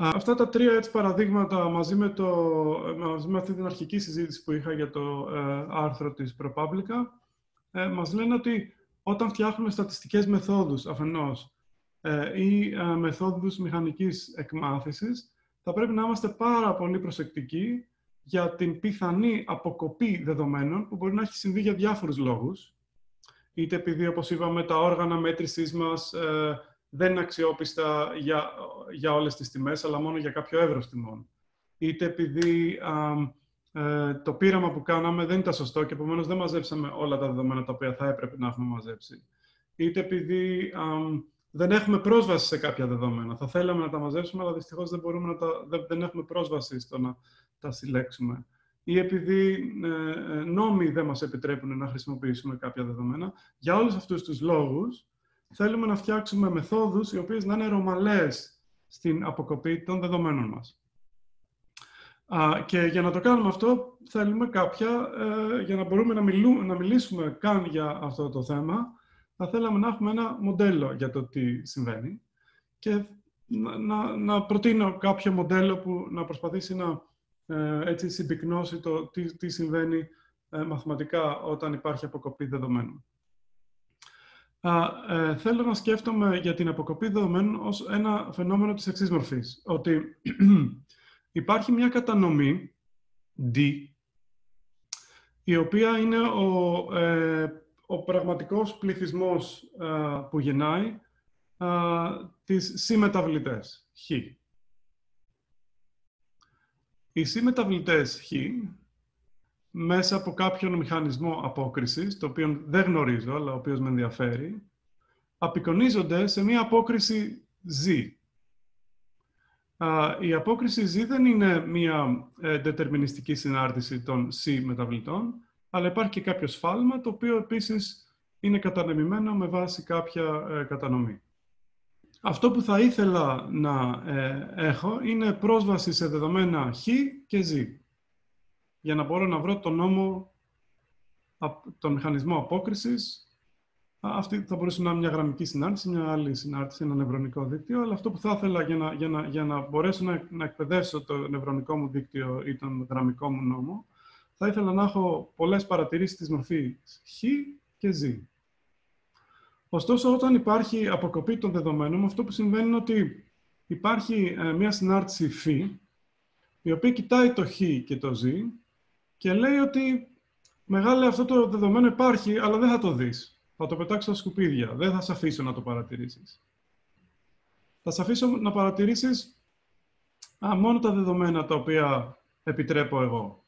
Αυτά τα τρία έτσι, παραδείγματα μαζί με, το, μαζί με αυτή την αρχική συζήτηση που είχα για το ε, άρθρο της ProPublica ε, μας λένε ότι όταν φτιάχνουμε στατιστικές μεθόδους αφενός ε, ή ε, μεθόδους μηχανικής εκμάθησης θα πρέπει να είμαστε πάρα πολύ προσεκτικοί για την πιθανή αποκοπή δεδομένων που μπορεί να έχει συμβεί για διάφορους λόγους είτε επειδή, όπως είπαμε, τα όργανα μέτρησής μας ε, δεν είναι αξιόπιστα για, για όλες τις τιμές, αλλά μόνο για κάποιο εύρος τιμών. Είτε επειδή ε, το πείραμα που κάναμε δεν ήταν σωστό και επομένως δεν μαζέψαμε όλα τα δεδομένα τα οποία θα έπρεπε να έχουμε μαζέψει. Είτε επειδή δεν έχουμε πρόσβαση σε κάποια δεδομένα. Θα θέλαμε να τα μαζέψουμε, αλλά δυστυχώς δεν, μπορούμε να τα, δεν, δεν έχουμε πρόσβαση στο να τα συλλέξουμε. Ή επειδή ε, ε νόμοι δεν μας επιτρέπουν να χρησιμοποιήσουμε κάποια δεδομένα. Για όλους αυτούς τους λόγους, θέλουμε να φτιάξουμε μεθόδους οι οποίες να είναι ρωμαλαίες στην αποκοπή των δεδομένων μας. και για να το κάνουμε αυτό, θέλουμε κάποια, ε, για να μπορούμε να, να μιλήσουμε καν για αυτό το θέμα, θα θέλαμε να έχουμε ένα μοντέλο για το τι συμβαίνει και να, να, να προτείνω κάποιο μοντέλο που να προσπαθήσει να ε, έτσι συμπυκνώσει το τι, τι συμβαίνει ε, μαθηματικά όταν υπάρχει αποκοπή δεδομένων. Α, ε, θέλω να σκέφτομαι για την αποκοπή δεδομένων ως ένα φαινόμενο της εξής μορφής. Ότι υπάρχει μια κατανομή, D, η οποία είναι ο, ε, ο πραγματικός πληθυσμός που γεννάει α, τις συμμεταβλητές, Χ. Οι συμμεταβλητές Χ μέσα από κάποιον μηχανισμό απόκρισης, το οποίο δεν γνωρίζω, αλλά ο οποίος με ενδιαφέρει, απεικονίζονται σε μία απόκριση Z. Η απόκριση Z δεν είναι μία ε, δετερμινιστική συνάρτηση των C μεταβλητών, αλλά υπάρχει και κάποιο σφάλμα, το οποίο επίσης είναι κατανεμημένο με βάση κάποια ε, κατανομή. Αυτό που θα ήθελα να ε, έχω είναι πρόσβαση σε δεδομένα Χ και Z για να μπορώ να βρω τον νόμο, τον μηχανισμό απόκρισης. Αυτή θα μπορούσε να είναι μια γραμμική συνάρτηση, μια άλλη συνάρτηση, ένα νευρονικό δίκτυο, αλλά αυτό που θα ήθελα για να, για να, για να μπορέσω να, να εκπαιδεύσω το νευρονικό μου δίκτυο ή τον γραμμικό μου νόμο, θα ήθελα να έχω πολλές παρατηρήσεις της μορφής Χ και Ζ. Ωστόσο, όταν υπάρχει αποκοπή των δεδομένων, αυτό που συμβαίνει είναι ότι υπάρχει ε, μια συνάρτηση φ, η οποία κοιτάει το χ και το ζ και λέει ότι μεγάλε αυτό το δεδομένο υπάρχει, αλλά δεν θα το δεις. Θα το πετάξω στα σκουπίδια. Δεν θα σε αφήσω να το παρατηρήσεις. Θα σε αφήσω να παρατηρήσεις α, μόνο τα δεδομένα τα οποία επιτρέπω εγώ.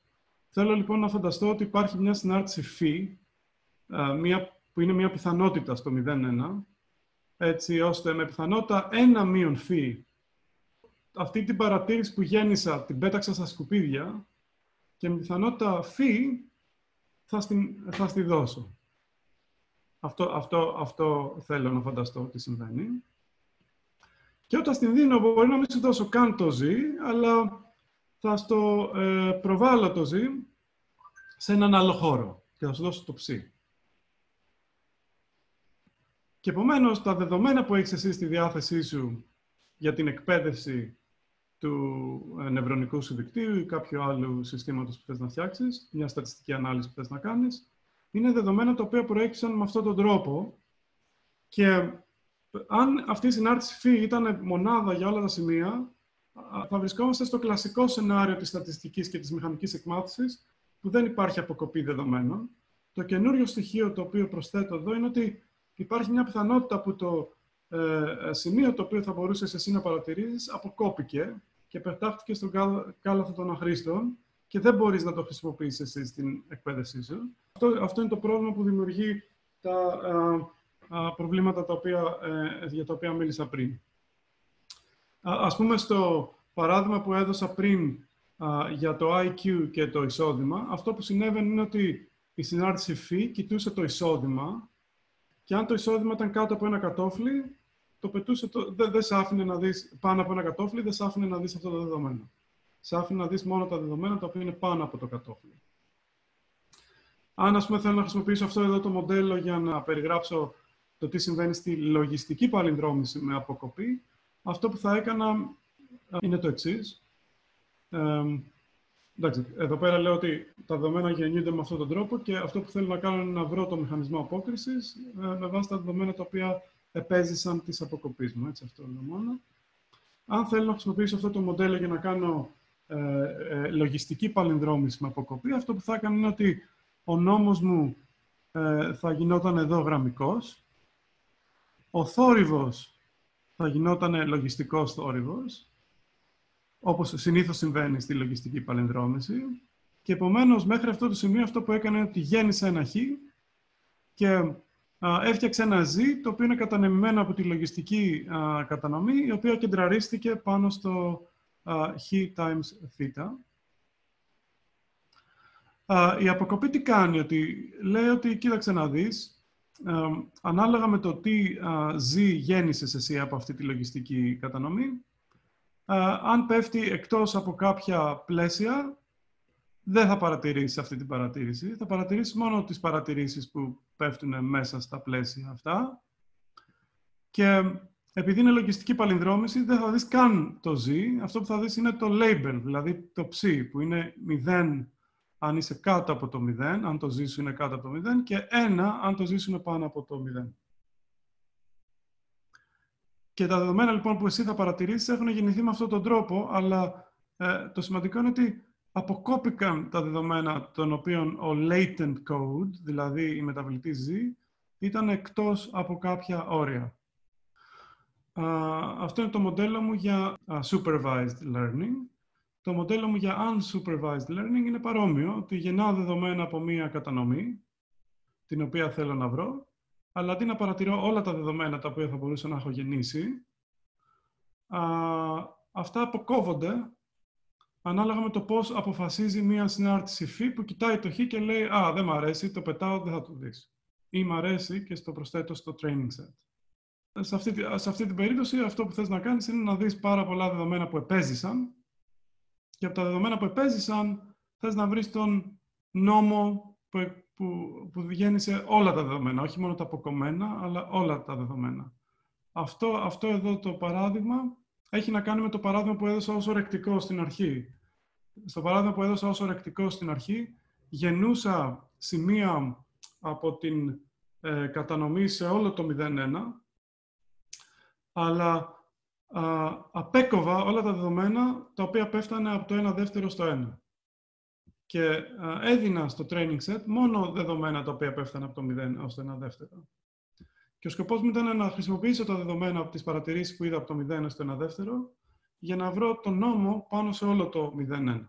Θέλω λοιπόν να φανταστώ ότι υπάρχει μια συνάρτηση φ, μια, που είναι μια πιθανότητα στο 0,1, έτσι ώστε με πιθανότητα 1 μείον φ, αυτή την παρατήρηση που γέννησα την πέταξα στα σκουπίδια και με πιθανότητα φύ θα, στην, θα στη δώσω. Αυτό, αυτό, αυτό θέλω να φανταστώ ότι συμβαίνει. Και όταν στην δίνω μπορεί να μην σου δώσω καν το ζ, αλλά θα στο ε, προβάλλω το ζ σε έναν άλλο χώρο και θα σου δώσω το ψ. Και επομένως τα δεδομένα που έχεις εσύ στη διάθεσή σου για την εκπαίδευση του ε, νευρονικού σου δικτύου ή κάποιου άλλου συστήματος που θες να φτιάξεις, μια στατιστική ανάλυση που θες να κάνεις, είναι δεδομένα τα οποία προέκυψαν με αυτόν τον τρόπο και αν αυτή η συνάρτηση φύ ήταν μονάδα για όλα τα σημεία, θα βρισκόμαστε στο κλασικό σενάριο της στατιστικής και της μηχανικής εκμάθησης, που δεν υπάρχει αποκοπή δεδομένων. Το καινούριο στοιχείο το οποίο προσθέτω εδώ είναι ότι υπάρχει μια πιθανότητα που το ε, ε σημείο το οποίο θα μπορούσε εσύ να παρατηρήσεις αποκόπηκε και πετάχτηκε στον κάλαθο των αχρήστων και δεν μπορείς να το χρησιμοποιήσεις εσύ στην εκπαίδευσή σου. Αυτό, αυτό είναι το πρόβλημα που δημιουργεί τα α, προβλήματα τα οποία, ε, για τα οποία μίλησα πριν. Α, ας πούμε στο παράδειγμα που έδωσα πριν για το IQ και το εισόδημα, αυτό που συνέβαινε είναι ότι η συνάρτηση φύ κοιτούσε το εισόδημα και αν το εισόδημα ήταν κάτω από ένα κατόφλι, το πετούσε το, δεν, δεν σε άφηνε να δεις πάνω από ένα κατόφλι, δεν σε άφηνε να δεις αυτό το δεδομένο. Σε άφηνε να δεις μόνο τα δεδομένα τα οποία είναι πάνω από το κατόφλι. Αν, ας πούμε, θέλω να χρησιμοποιήσω αυτό εδώ το μοντέλο για να περιγράψω το τι συμβαίνει στη λογιστική παλινδρόμηση με αποκοπή, αυτό που θα έκανα είναι το εξής. Ε, εντάξει, εδώ πέρα λέω ότι τα δεδομένα γεννιούνται με αυτόν τον τρόπο και αυτό που θέλω να κάνω είναι να βρω το μηχανισμό απόκρισης ε, με βάση τα δεδομένα τα οποία επέζησαν τις αποκοπής μου. Έτσι, αυτό είναι μόνο. Αν θέλω να χρησιμοποιήσω αυτό το μοντέλο για να κάνω ε, ε, λογιστική παλινδρόμηση με αποκοπή, αυτό που θα έκανα είναι ότι ο νόμος μου ε, θα γινόταν εδώ γραμμικός, ο θόρυβος θα γινόταν λογιστικός θόρυβος, όπως συνήθως συμβαίνει στη λογιστική παλινδρόμηση, και επομένως μέχρι αυτό το σημείο αυτό που έκανε είναι ότι γέννησε ένα χ και έφτιαξε ένα Z, το οποίο είναι κατανεμημένο από τη λογιστική κατανομή, η οποία κεντραρίστηκε πάνω στο χ times θ. Η αποκοπή τι κάνει, ότι λέει ότι κοίταξε να δεις, ανάλογα με το τι Z γέννησες εσύ από αυτή τη λογιστική κατανομή, αν πέφτει εκτός από κάποια πλαίσια, δεν θα παρατηρήσεις αυτή την παρατήρηση. Θα παρατηρήσεις μόνο τις παρατηρήσεις που πέφτουν μέσα στα πλαίσια αυτά. Και επειδή είναι λογιστική παλινδρόμηση, δεν θα δεις καν το Z. Αυτό που θα δεις είναι το label, δηλαδή το ψ, που είναι 0 αν είσαι κάτω από το 0, αν το Z σου είναι κάτω από το 0, και 1 αν το Z σου είναι πάνω από το 0. Και τα δεδομένα λοιπόν που εσύ θα παρατηρήσεις έχουν γεννηθεί με αυτόν τον τρόπο, αλλά ε, το σημαντικό είναι ότι αποκόπηκαν τα δεδομένα των οποίων ο latent code, δηλαδή η μεταβλητή Z, ήταν εκτός από κάποια όρια. αυτό είναι το μοντέλο μου για supervised learning. Το μοντέλο μου για unsupervised learning είναι παρόμοιο, ότι γεννάω δεδομένα από μία κατανομή, την οποία θέλω να βρω, αλλά αντί να παρατηρώ όλα τα δεδομένα τα οποία θα μπορούσα να έχω γεννήσει, αυτά αποκόβονται ανάλογα με το πώς αποφασίζει μία συνάρτηση φύ που κοιτάει το χ και λέει «Α, δεν μ' αρέσει, το πετάω, δεν θα το δεις». Ή «Μ' αρέσει» και στο προσθέτω στο training set. Σε αυτή, σε αυτή την περίπτωση αυτό που θες να κάνεις είναι να δεις πάρα πολλά δεδομένα που επέζησαν και από τα δεδομένα που επέζησαν θες να βρεις τον νόμο που, που, που γέννησε όλα τα δεδομένα, όχι μόνο τα αποκομμένα, αλλά όλα τα δεδομένα. Αυτό, αυτό εδώ το παράδειγμα έχει να κάνει με το παράδειγμα που έδωσα ως ορεκτικό στην αρχή. Στο παράδειγμα που έδωσα ως ορεκτικό στην αρχή, γεννούσα σημεία από την ε, κατανομή σε όλο το 0-1, αλλά α, απέκοβα όλα τα δεδομένα τα οποία πέφτανε από το 1 δεύτερο στο 1. Και έδινα στο training set μόνο δεδομένα τα οποία πέφτανε από το 0 ως το 1 δεύτερο. Και ο σκοπός μου ήταν να χρησιμοποιήσω τα δεδομένα από τις παρατηρήσεις που είδα από το 0 στο 1 δεύτερο για να βρω τον νόμο πάνω σε όλο το 0-1.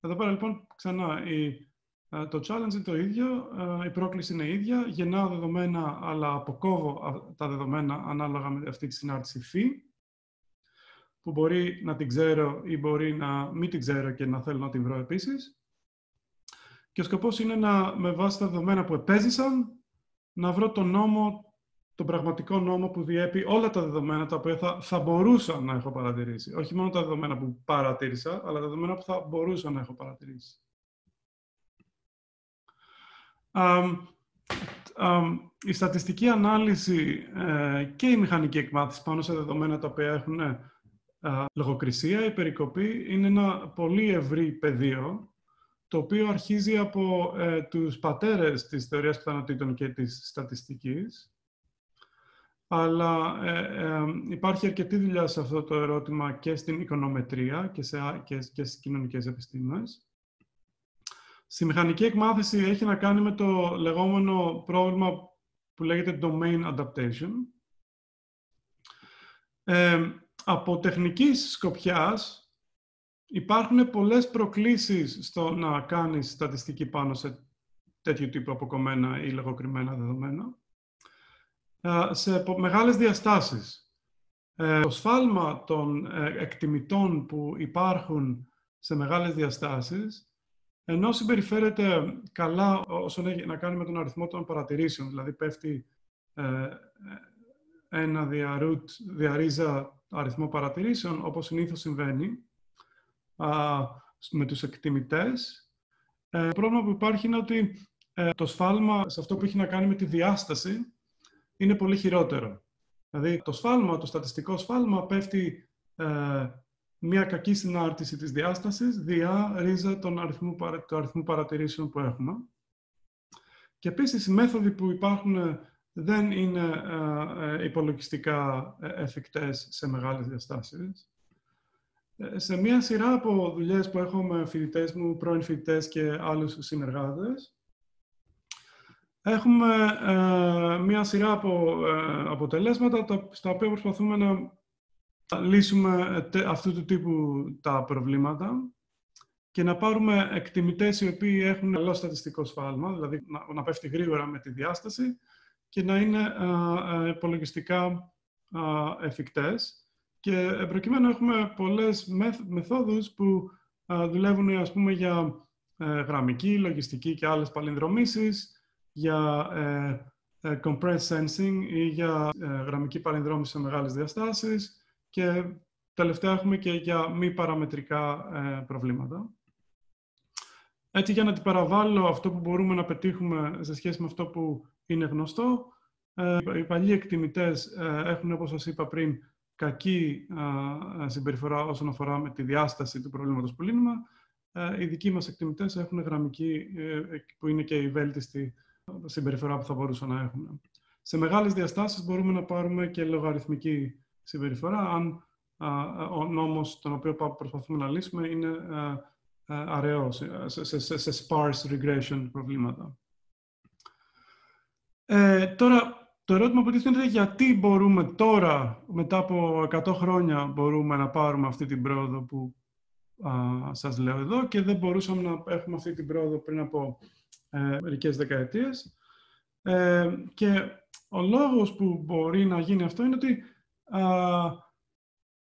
Εδώ πέρα λοιπόν ξανά η, το challenge είναι το ίδιο, η πρόκληση είναι η ίδια, γεννάω δεδομένα αλλά αποκόβω τα δεδομένα ανάλογα με αυτή τη συνάρτηση φύ που μπορεί να την ξέρω ή μπορεί να μην την ξέρω και να θέλω να την βρω επίσης. Και ο σκοπός είναι να με βάση τα δεδομένα που επέζησαν να βρω τον νόμο, τον πραγματικό νόμο που διέπει όλα τα δεδομένα τα οποία θα, θα μπορούσα να έχω παρατηρήσει. Όχι μόνο τα δεδομένα που παρατήρησα, αλλά τα δεδομένα που θα μπορούσα να έχω παρατηρήσει. η στατιστική ανάλυση ε, και η μηχανική εκμάθηση πάνω σε δεδομένα τα οποία έχουν ε, λογοκρισία, η περικοπή είναι ένα πολύ ευρύ πεδίο το οποίο αρχίζει από ε, τους πατέρες της θεωρίας πιθανότητων και της στατιστικής. Αλλά ε, ε, υπάρχει αρκετή δουλειά σε αυτό το ερώτημα και στην οικονομετρία και, σε, και, και στις κοινωνικές επιστήμες. Στη μηχανική εκμάθηση έχει να κάνει με το λεγόμενο πρόβλημα που λέγεται domain adaptation. Ε, από τεχνικής σκοπιάς, υπάρχουν πολλές προκλήσεις στο να κάνεις στατιστική πάνω σε τέτοιου τύπου αποκομμένα ή λογοκριμμένα δεδομένα. Σε μεγάλες διαστάσεις. Ε, το σφάλμα των ε, εκτιμητών που υπάρχουν σε μεγάλες διαστάσεις, ενώ συμπεριφέρεται καλά όσον έχει να κάνει με τον αριθμό των παρατηρήσεων, δηλαδή πέφτει ε, ένα διαρούτ, διαρρίζα αριθμό παρατηρήσεων, όπως συνήθως συμβαίνει, με τους εκτιμητές. το πρόβλημα που υπάρχει είναι ότι το σφάλμα σε αυτό που έχει να κάνει με τη διάσταση είναι πολύ χειρότερο. Δηλαδή, το σφάλμα, το στατιστικό σφάλμα πέφτει ε, μια κακή συνάρτηση της διάστασης διά ρίζα των αριθμού, του αριθμού παρατηρήσεων που έχουμε. Και επίσης, οι μέθοδοι που υπάρχουν ε, δεν είναι ε, ε, υπολογιστικά εφικτές σε μεγάλες διαστάσεις. Σε μια σειρά από δουλειές που έχω με φοιτητές μου, πρώην φοιτητές και άλλους συνεργάτες, Έχουμε ε, μία σειρά από ε, αποτελέσματα στα οποία προσπαθούμε να λύσουμε αυτού του τύπου τα προβλήματα και να πάρουμε εκτιμητές οι οποίοι έχουν καλό στατιστικό σφάλμα, δηλαδή να, να πέφτει γρήγορα με τη διάσταση και να είναι ε, υπολογιστικά εφικτές. Και προκειμένου έχουμε πολλές μεθόδους που δουλεύουν ας πούμε, για γραμμική, λογιστική και άλλες παλινδρομήσεις, για ε, ε, compressed sensing ή για ε, γραμμική παλινδρόμηση σε μεγάλες διαστάσεις και τελευταία έχουμε και για μη παραμετρικά προβλήματα. Έτσι, για να την παραβάλω αυτό που μπορούμε να πετύχουμε σε σχέση με αυτό που είναι γνωστό, οι παλιοί εκτιμητές έχουν, όπως σας είπα πριν, κακή συμπεριφορά όσον αφορά με τη διάσταση του προβλήματος που λύνουμε. Οι δικοί μας εκτιμητές έχουν γραμμική, που είναι και η βέλτιστη συμπεριφορά που θα μπορούσαν να έχουν. Σε μεγάλες διαστάσεις μπορούμε να πάρουμε και λογαριθμική συμπεριφορά, αν ο νόμος τον οποίο προσπαθούμε να λύσουμε είναι αραιός, σε, σε, σε, sparse regression προβλήματα. Ε, τώρα, το ερώτημα που τίθεται είναι γιατί μπορούμε τώρα, μετά από 100 χρόνια, μπορούμε να πάρουμε αυτή την πρόοδο που α, σας λέω εδώ και δεν μπορούσαμε να έχουμε αυτή την πρόοδο πριν από ε, μερικές δεκαετίες. Ε, και ο λόγος που μπορεί να γίνει αυτό είναι ότι α,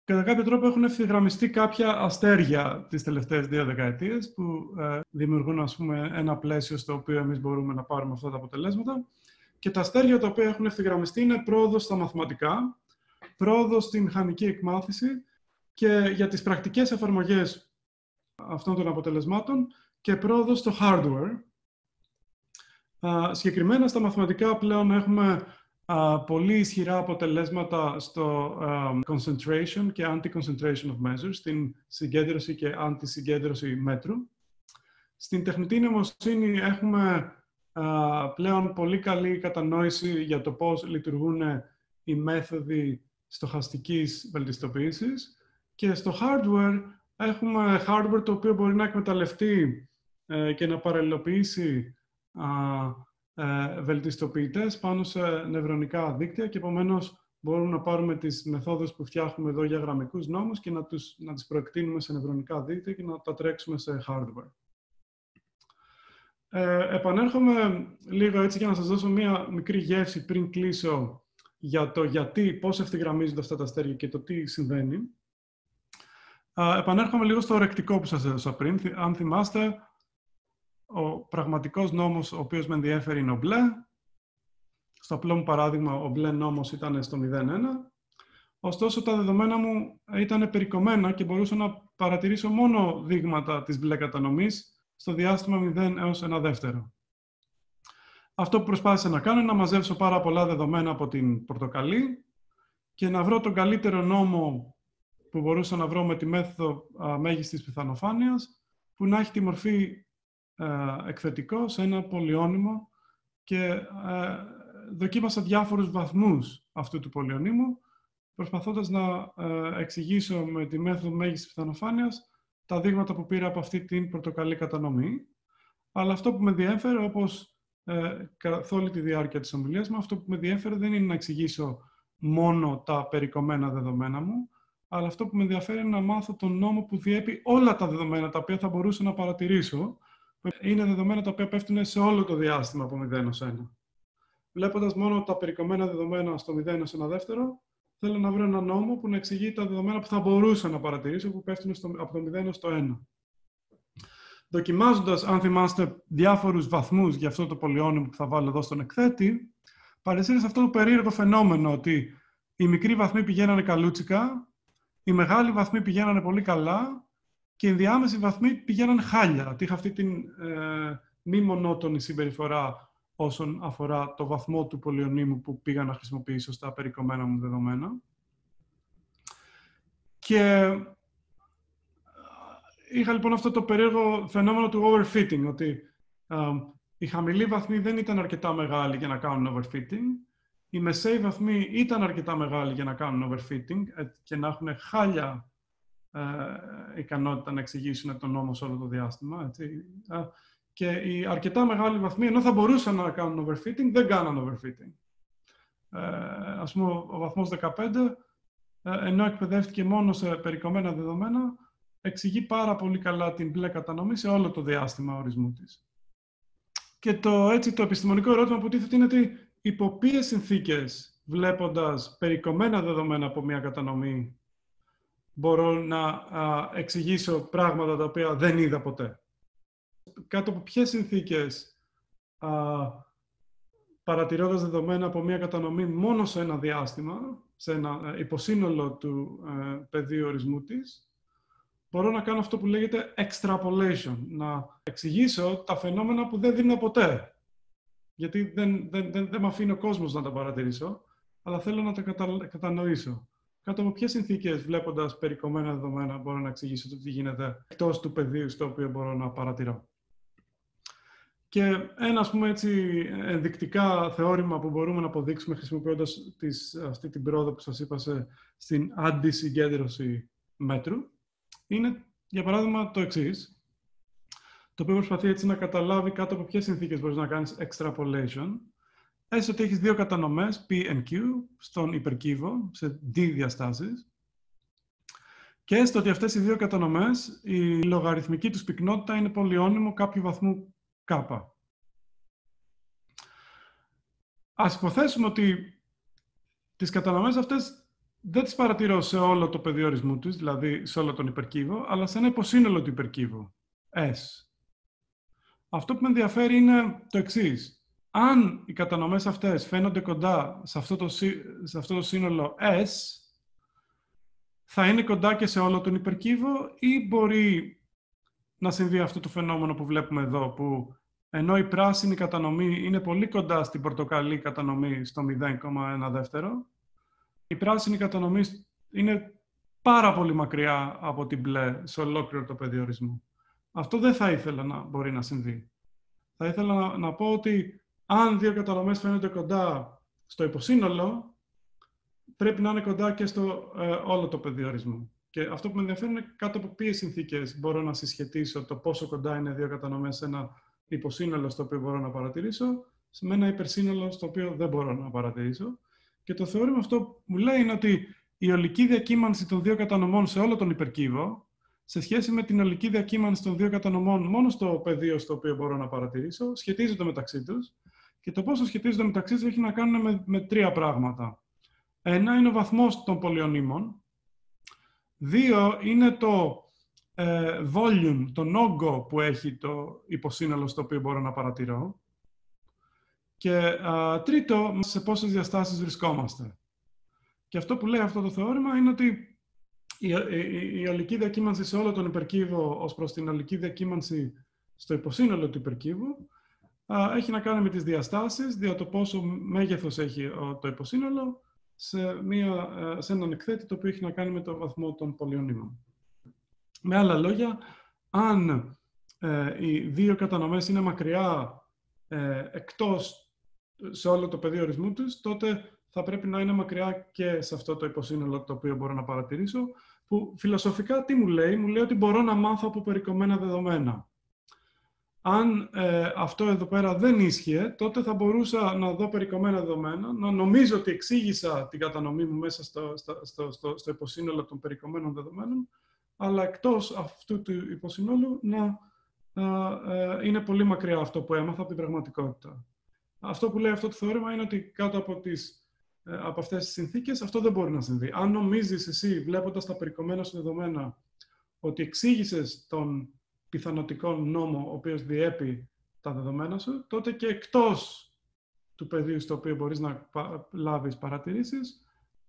κατά κάποιο τρόπο έχουν ευθυγραμμιστεί κάποια αστέρια τις τελευταίες δύο δεκαετίες που ε, δημιουργούν ας πούμε, ένα πλαίσιο στο οποίο εμείς μπορούμε να πάρουμε αυτά τα αποτελέσματα. Και τα αστέρια τα οποία έχουν ευθυγραμμιστεί είναι πρόοδος στα μαθηματικά, πρόοδος στην μηχανική εκμάθηση και για τις πρακτικές εφαρμογές αυτών των αποτελεσμάτων και πρόοδος στο hardware, συγκεκριμένα στα μαθηματικά πλέον έχουμε πολύ ισχυρά αποτελέσματα στο concentration και anti-concentration of measures, στην συγκέντρωση και αντι-συγκέντρωση μέτρου. Στην τεχνητή νοημοσύνη έχουμε πλέον πολύ καλή κατανόηση για το πώς λειτουργούν οι μέθοδοι στοχαστικής βελτιστοποίησης και στο hardware έχουμε hardware το οποίο μπορεί να εκμεταλλευτεί ε, και να παραλληλοποιήσει ε, βελτιστοποιητές πάνω σε νευρονικά δίκτυα και επομένως μπορούμε να πάρουμε τις μεθόδους που φτιάχνουμε εδώ για γραμμικούς νόμους και να, τους, να τις προεκτείνουμε σε νευρονικά δίκτυα και να τα τρέξουμε σε hardware. Ε, επανέρχομαι λίγο έτσι για να σας δώσω μία μικρή γεύση πριν κλείσω για το γιατί, πώς ευθυγραμμίζονται αυτά τα αστέρια και το τι συμβαίνει. Ε, επανέρχομαι λίγο στο ορεκτικό που σας έδωσα πριν. Αν θυμάστε, ο πραγματικός νόμος ο οποίος με ενδιαφέρει είναι ο μπλε. Στο απλό μου παράδειγμα, ο μπλε νόμος ήταν στο 0,1. Ωστόσο, τα δεδομένα μου ήταν περικομμένα και μπορούσα να παρατηρήσω μόνο δείγματα της μπλε κατανομής στο διάστημα 0 έως 1 δεύτερο. Αυτό που προσπάθησα να κάνω είναι να μαζέψω πάρα πολλά δεδομένα από την πορτοκαλί και να βρω τον καλύτερο νόμο που μπορούσα να βρω με τη μέθοδο μέγιστης πιθανοφάνειας που να έχει τη μορφή ε, εκθετικό σε ένα πολυόνυμο και ε, δοκίμασα διάφορους βαθμούς αυτού του πολυονύμου, προσπαθώντας να ε, εξηγήσω με τη μέθοδο μέγιστης πιθανοφάνειας τα δείγματα που πήρα από αυτή την πρωτοκαλή κατανομή. Αλλά αυτό που με διέφερε, όπως ε, καθ' όλη τη διάρκεια της ομιλίας μου, αυτό που με διέφερε δεν είναι να εξηγήσω μόνο τα περικομμένα δεδομένα μου, αλλά αυτό που με ενδιαφέρει είναι να μάθω τον νόμο που διέπει όλα τα δεδομένα τα οποία θα μπορούσα να παρατηρήσω. Είναι δεδομένα τα οποία πέφτουν σε όλο το διάστημα από 0 έως 1. Βλέποντας μόνο τα περικομμένα δεδομένα στο 0 έως 1 δεύτερο, θέλω να βρω ένα νόμο που να εξηγεί τα δεδομένα που θα μπορούσα να παρατηρήσω που πέφτουν στο, από το 0 έως το 1. Δοκιμάζοντας, αν θυμάστε, διάφορους βαθμούς για αυτό το πολυόνιμο που θα βάλω εδώ στον εκθέτη, παρεσύρει αυτό το περίεργο φαινόμενο ότι οι μικροί βαθμοί πηγαίνανε καλούτσικα, οι μεγάλοι βαθμοί πηγαίνανε πολύ καλά και οι ενδιάμεσοι βαθμοί πηγαίνανε χάλια. Ότι είχα αυτή την ε, μη μονότονη συμπεριφορά όσον αφορά το βαθμό του πολυονίμου που πήγα να χρησιμοποιήσω στα περικομμένα μου δεδομένα. Και ε, είχα λοιπόν αυτό το περίεργο φαινόμενο του overfitting, ότι ε, οι χαμηλοί βαθμοί δεν ήταν αρκετά μεγάλοι για να κάνουν overfitting, οι μεσαίοι βαθμοί ήταν αρκετά μεγάλοι για να κάνουν overfitting ε, και να έχουν χάλια ε, ικανότητα να εξηγήσουν τον νόμο σε όλο το διάστημα. Έτσι. Και οι αρκετά μεγάλοι βαθμοί, ενώ θα μπορούσαν να κάνουν overfitting, δεν κάναν overfitting. Ε, ας πούμε, ο βαθμός 15, ε, ενώ εκπαιδεύτηκε μόνο σε περικομμένα δεδομένα, εξηγεί πάρα πολύ καλά την μπλε κατανομή σε όλο το διάστημα ορισμού της. Και το, έτσι, το επιστημονικό ερώτημα που τίθεται είναι ότι υπό ποιες συνθήκες, βλέποντας περικομμένα δεδομένα από μια κατανομή, μπορώ να εξηγήσω πράγματα τα οποία δεν είδα ποτέ; Κάτω από ποιες συνθήκες, α, παρατηρώντας δεδομένα από μια κατανομή μόνο σε ένα διάστημα, σε ένα ε, υποσύνολο του ε, πεδίου ορισμού της, μπορώ να κάνω αυτό που λέγεται extrapolation, να εξηγήσω τα φαινόμενα που δεν δίνω ποτέ. Γιατί δεν, δεν, δεν, δεν με αφήνει ο κόσμος να τα παρατηρήσω, αλλά θέλω να τα κατα, κατανοήσω. Κάτω από ποιες συνθήκες, βλέποντας περικομμένα δεδομένα, μπορώ να εξηγήσω το τι γίνεται εκτός του πεδίου στο οποίο μπορώ να παρατηρώ. Και ένα, ας πούμε, έτσι, ενδεικτικά θεώρημα που μπορούμε να αποδείξουμε χρησιμοποιώντας αυτή την πρόοδο που σας είπα στην αντισυγκέντρωση μέτρου, είναι, για παράδειγμα, το εξής. Το οποίο προσπαθεί έτσι να καταλάβει κάτω από ποιες συνθήκες μπορείς να κάνεις extrapolation. Έστω ότι έχεις δύο κατανομές, P and Q, στον υπερκύβο, σε D διαστάσεις. Και έστω ότι αυτές οι δύο κατανομές, η λογαριθμική τους πυκνότητα είναι πολυόνιμο κάποιου βαθμού K. Ας υποθέσουμε ότι τις κατανομές αυτές δεν τις παρατηρώ σε όλο το πεδίο ορισμού τους, δηλαδή σε όλο τον υπερκύβο, αλλά σε ένα υποσύνολο του υπερκύβου, S. Αυτό που με ενδιαφέρει είναι το εξής. Αν οι κατανομές αυτές φαίνονται κοντά σε αυτό, το, σε αυτό το σύνολο S, θα είναι κοντά και σε όλο τον υπερκύβο ή μπορεί να συμβεί αυτό το φαινόμενο που βλέπουμε εδώ, που ενώ η πράσινη κατανομή είναι πολύ κοντά στην πορτοκαλί κατανομή στο 0,1 δεύτερο, η πράσινη κατανομή είναι πάρα πολύ μακριά από την μπλε σε ολόκληρο το πεδίο ορισμού. Αυτό δεν θα ήθελα να μπορεί να συμβεί. Θα ήθελα να, να πω ότι αν δύο κατανομές φαίνονται κοντά στο υποσύνολο, πρέπει να είναι κοντά και στο ε, όλο το πεδίο ορισμού. Και αυτό που με ενδιαφέρει είναι κάτω από ποιες συνθήκες μπορώ να συσχετήσω το πόσο κοντά είναι δύο κατανομές σε ένα υποσύνολο στο οποίο μπορώ να παρατηρήσω, με ένα υπερσύνολο στο οποίο δεν μπορώ να παρατηρήσω. Και το θεώρημα αυτό που μου λέει είναι ότι η ολική διακύμανση των δύο κατανομών σε όλο τον υπερκύβο, σε σχέση με την ολική διακύμανση των δύο κατανομών μόνο στο πεδίο στο οποίο μπορώ να παρατηρήσω, σχετίζονται μεταξύ τους. Και το πόσο σχετίζονται μεταξύ τους έχει να κάνει με, με τρία πράγματα. Ένα είναι ο βαθμός των πολυονίμων. Δύο είναι το ε, volume, τον όγκο που έχει το υποσύνολο στο οποίο μπορώ να παρατηρώ. Και τρίτο, σε πόσες διαστάσεις βρισκόμαστε. Και αυτό που λέει αυτό το θεώρημα είναι ότι η, η, η ολική διακύμανση σε όλο τον υπερκύβο ως προς την ολική διακύμανση στο υποσύνολο του υπερκύβου έχει να κάνει με τις διαστάσεις, δια το πόσο μέγεθος έχει το υποσύνολο σε, μια, σε έναν εκθέτη το οποίο έχει να κάνει με το βαθμό των πολυονίμων. Με άλλα λόγια, αν ε, οι δύο κατανομές είναι μακριά ε, εκτός σε όλο το πεδίο ορισμού τους, τότε θα πρέπει να είναι μακριά και σε αυτό το υποσύνολο το οποίο μπορώ να παρατηρήσω, που φιλοσοφικά τι μου λέει, μου λέει ότι μπορώ να μάθω από περικομμένα δεδομένα. αν ε, αυτό εδώ πέρα δεν ίσχυε, τότε θα μπορούσα να δω περικομμένα δεδομένα, να νομίζω ότι εξήγησα την κατανομή μου μέσα στο, στο, στο, στο, στο υποσύνολο των περικομμένων δεδομένων, αλλά εκτός αυτού του υποσυνόλου να ε, είναι πολύ μακριά αυτό που έμαθα από την πραγματικότητα. Αυτό που λέει αυτό το θεώρημα είναι ότι κάτω από, τις, ε, από αυτές τις συνθήκες αυτό δεν μπορεί να συμβεί. Αν νομίζεις εσύ, βλέποντας τα περικομμένα σου δεδομένα, ότι εξήγησες τον πιθανοτικό νόμο ο οποίος διέπει τα δεδομένα σου, τότε και εκτός του πεδίου στο οποίο μπορείς να λάβεις παρατηρήσεις,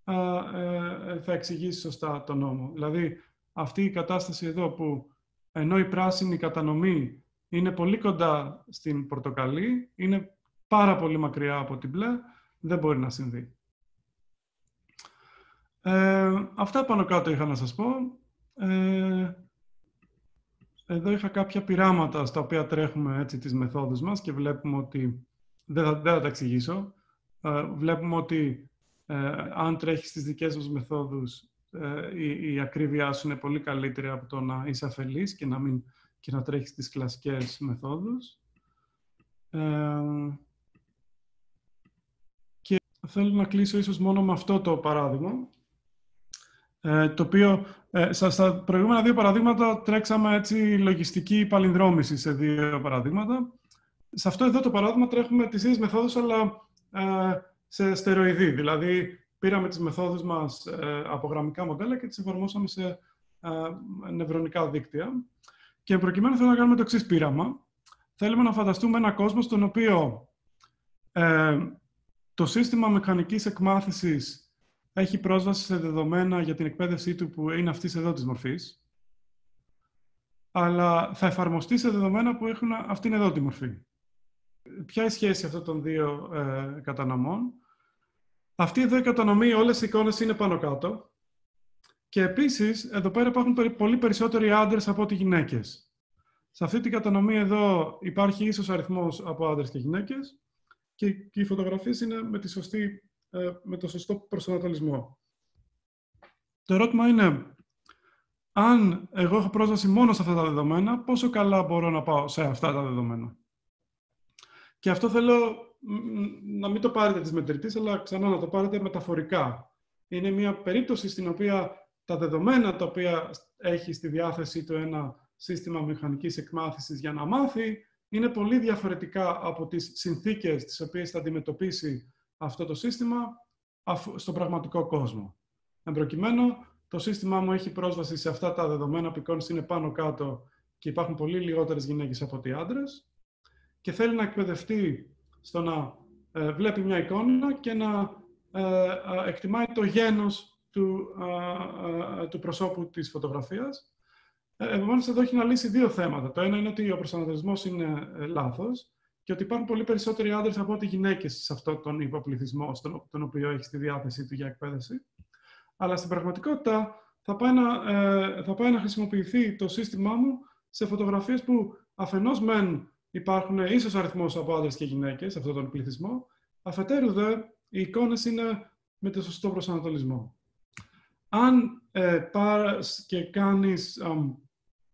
ε, θα εξηγήσεις σωστά τον νόμο. Δηλαδή, αυτή η κατάσταση εδώ που ενώ η πράσινη κατανομή είναι πολύ κοντά στην πορτοκαλί, είναι πάρα πολύ μακριά από την μπλε, δεν μπορεί να συμβεί. Ε, αυτά πάνω κάτω είχα να σας πω. Ε, εδώ είχα κάποια πειράματα στα οποία τρέχουμε έτσι τις μεθόδους μας και βλέπουμε ότι, δεν θα, δεν θα τα εξηγήσω, ε, βλέπουμε ότι ε, αν τρέχεις τις δικές μας μεθόδους ε, η, η ακρίβειά σου είναι πολύ καλύτερη από το να είσαι αφελής και να, μην, και να τρέχεις τις κλασικές μεθόδους. Ε, και θέλω να κλείσω ίσως μόνο με αυτό το παράδειγμα, ε, το οποίο ε, στα προηγούμενα δύο παραδείγματα τρέξαμε έτσι λογιστική παλινδρόμηση σε δύο παραδείγματα. Σε αυτό εδώ το παράδειγμα τρέχουμε τις ίδιες μεθόδους, αλλά ε, σε στεροειδή. Δηλαδή, πήραμε τις μεθόδους μας ε, από γραμμικά μοντέλα και τις εφαρμόσαμε σε ε, νευρονικά δίκτυα. Και προκειμένου θέλω να κάνουμε το εξής πείραμα. Θέλουμε να φανταστούμε ένα κόσμο στον οποίο ε, το σύστημα μηχανικής εκμάθησης έχει πρόσβαση σε δεδομένα για την εκπαίδευσή του που είναι αυτή εδώ της μορφής, αλλά θα εφαρμοστεί σε δεδομένα που έχουν αυτήν εδώ τη μορφή. Ποια είναι η σχέση αυτών των δύο ε, κατανομών; Αυτή εδώ η κατανομή, όλες οι εικόνες είναι πάνω κάτω. Και επίσης, εδώ πέρα υπάρχουν πολύ περισσότεροι άντρες από ότι γυναίκες. Σε αυτή την κατανομή εδώ υπάρχει ίσως αριθμός από άντρες και γυναίκες και οι φωτογραφίες είναι με, τη σωστή, ε, με το σωστό προσανατολισμό. Το ερώτημα είναι, αν εγώ έχω πρόσβαση μόνο σε αυτά τα δεδομένα, πόσο καλά μπορώ να πάω σε αυτά τα δεδομένα; Και αυτό θέλω να μην το πάρετε της μετρητής, αλλά ξανά να το πάρετε μεταφορικά. Είναι μια περίπτωση στην οποία τα δεδομένα τα οποία έχει στη διάθεσή του ένα σύστημα μηχανικής εκμάθησης για να μάθει, είναι πολύ διαφορετικά από τις συνθήκες τις οποίες θα αντιμετωπίσει αυτό το σύστημα στον πραγματικό κόσμο. Εν προκειμένου, το σύστημά μου έχει πρόσβαση σε αυτά τα δεδομένα που είναι πάνω κάτω και υπάρχουν πολύ λιγότερες γυναίκες από ότι άντρες και θέλει να εκπαιδευτεί στο να ε, βλέπει μια εικόνα και να ε, εκτιμάει το γένος του, του προσώπου της φωτογραφίας. Ε, επομένως, εδώ έχει να λύσει δύο θέματα. Το ένα είναι ότι ο προσανατολισμός είναι λάθος και ότι υπάρχουν πολύ περισσότεροι άντρες από ότι γυναίκες σε αυτόν τον υποπληθυσμό, στον, τον οποίο έχει στη διάθεσή του για εκπαίδευση. Αλλά στην πραγματικότητα θα πάει να, θα πάει να χρησιμοποιηθεί το σύστημά μου σε φωτογραφίες που αφενός μεν υπάρχουν ίσως αριθμός από άντρες και γυναίκες σε αυτόν τον πληθυσμό. Αφετέρου δε, οι εικόνες είναι με το σωστό προσανατολισμό. Αν ε, πάρεις και κάνεις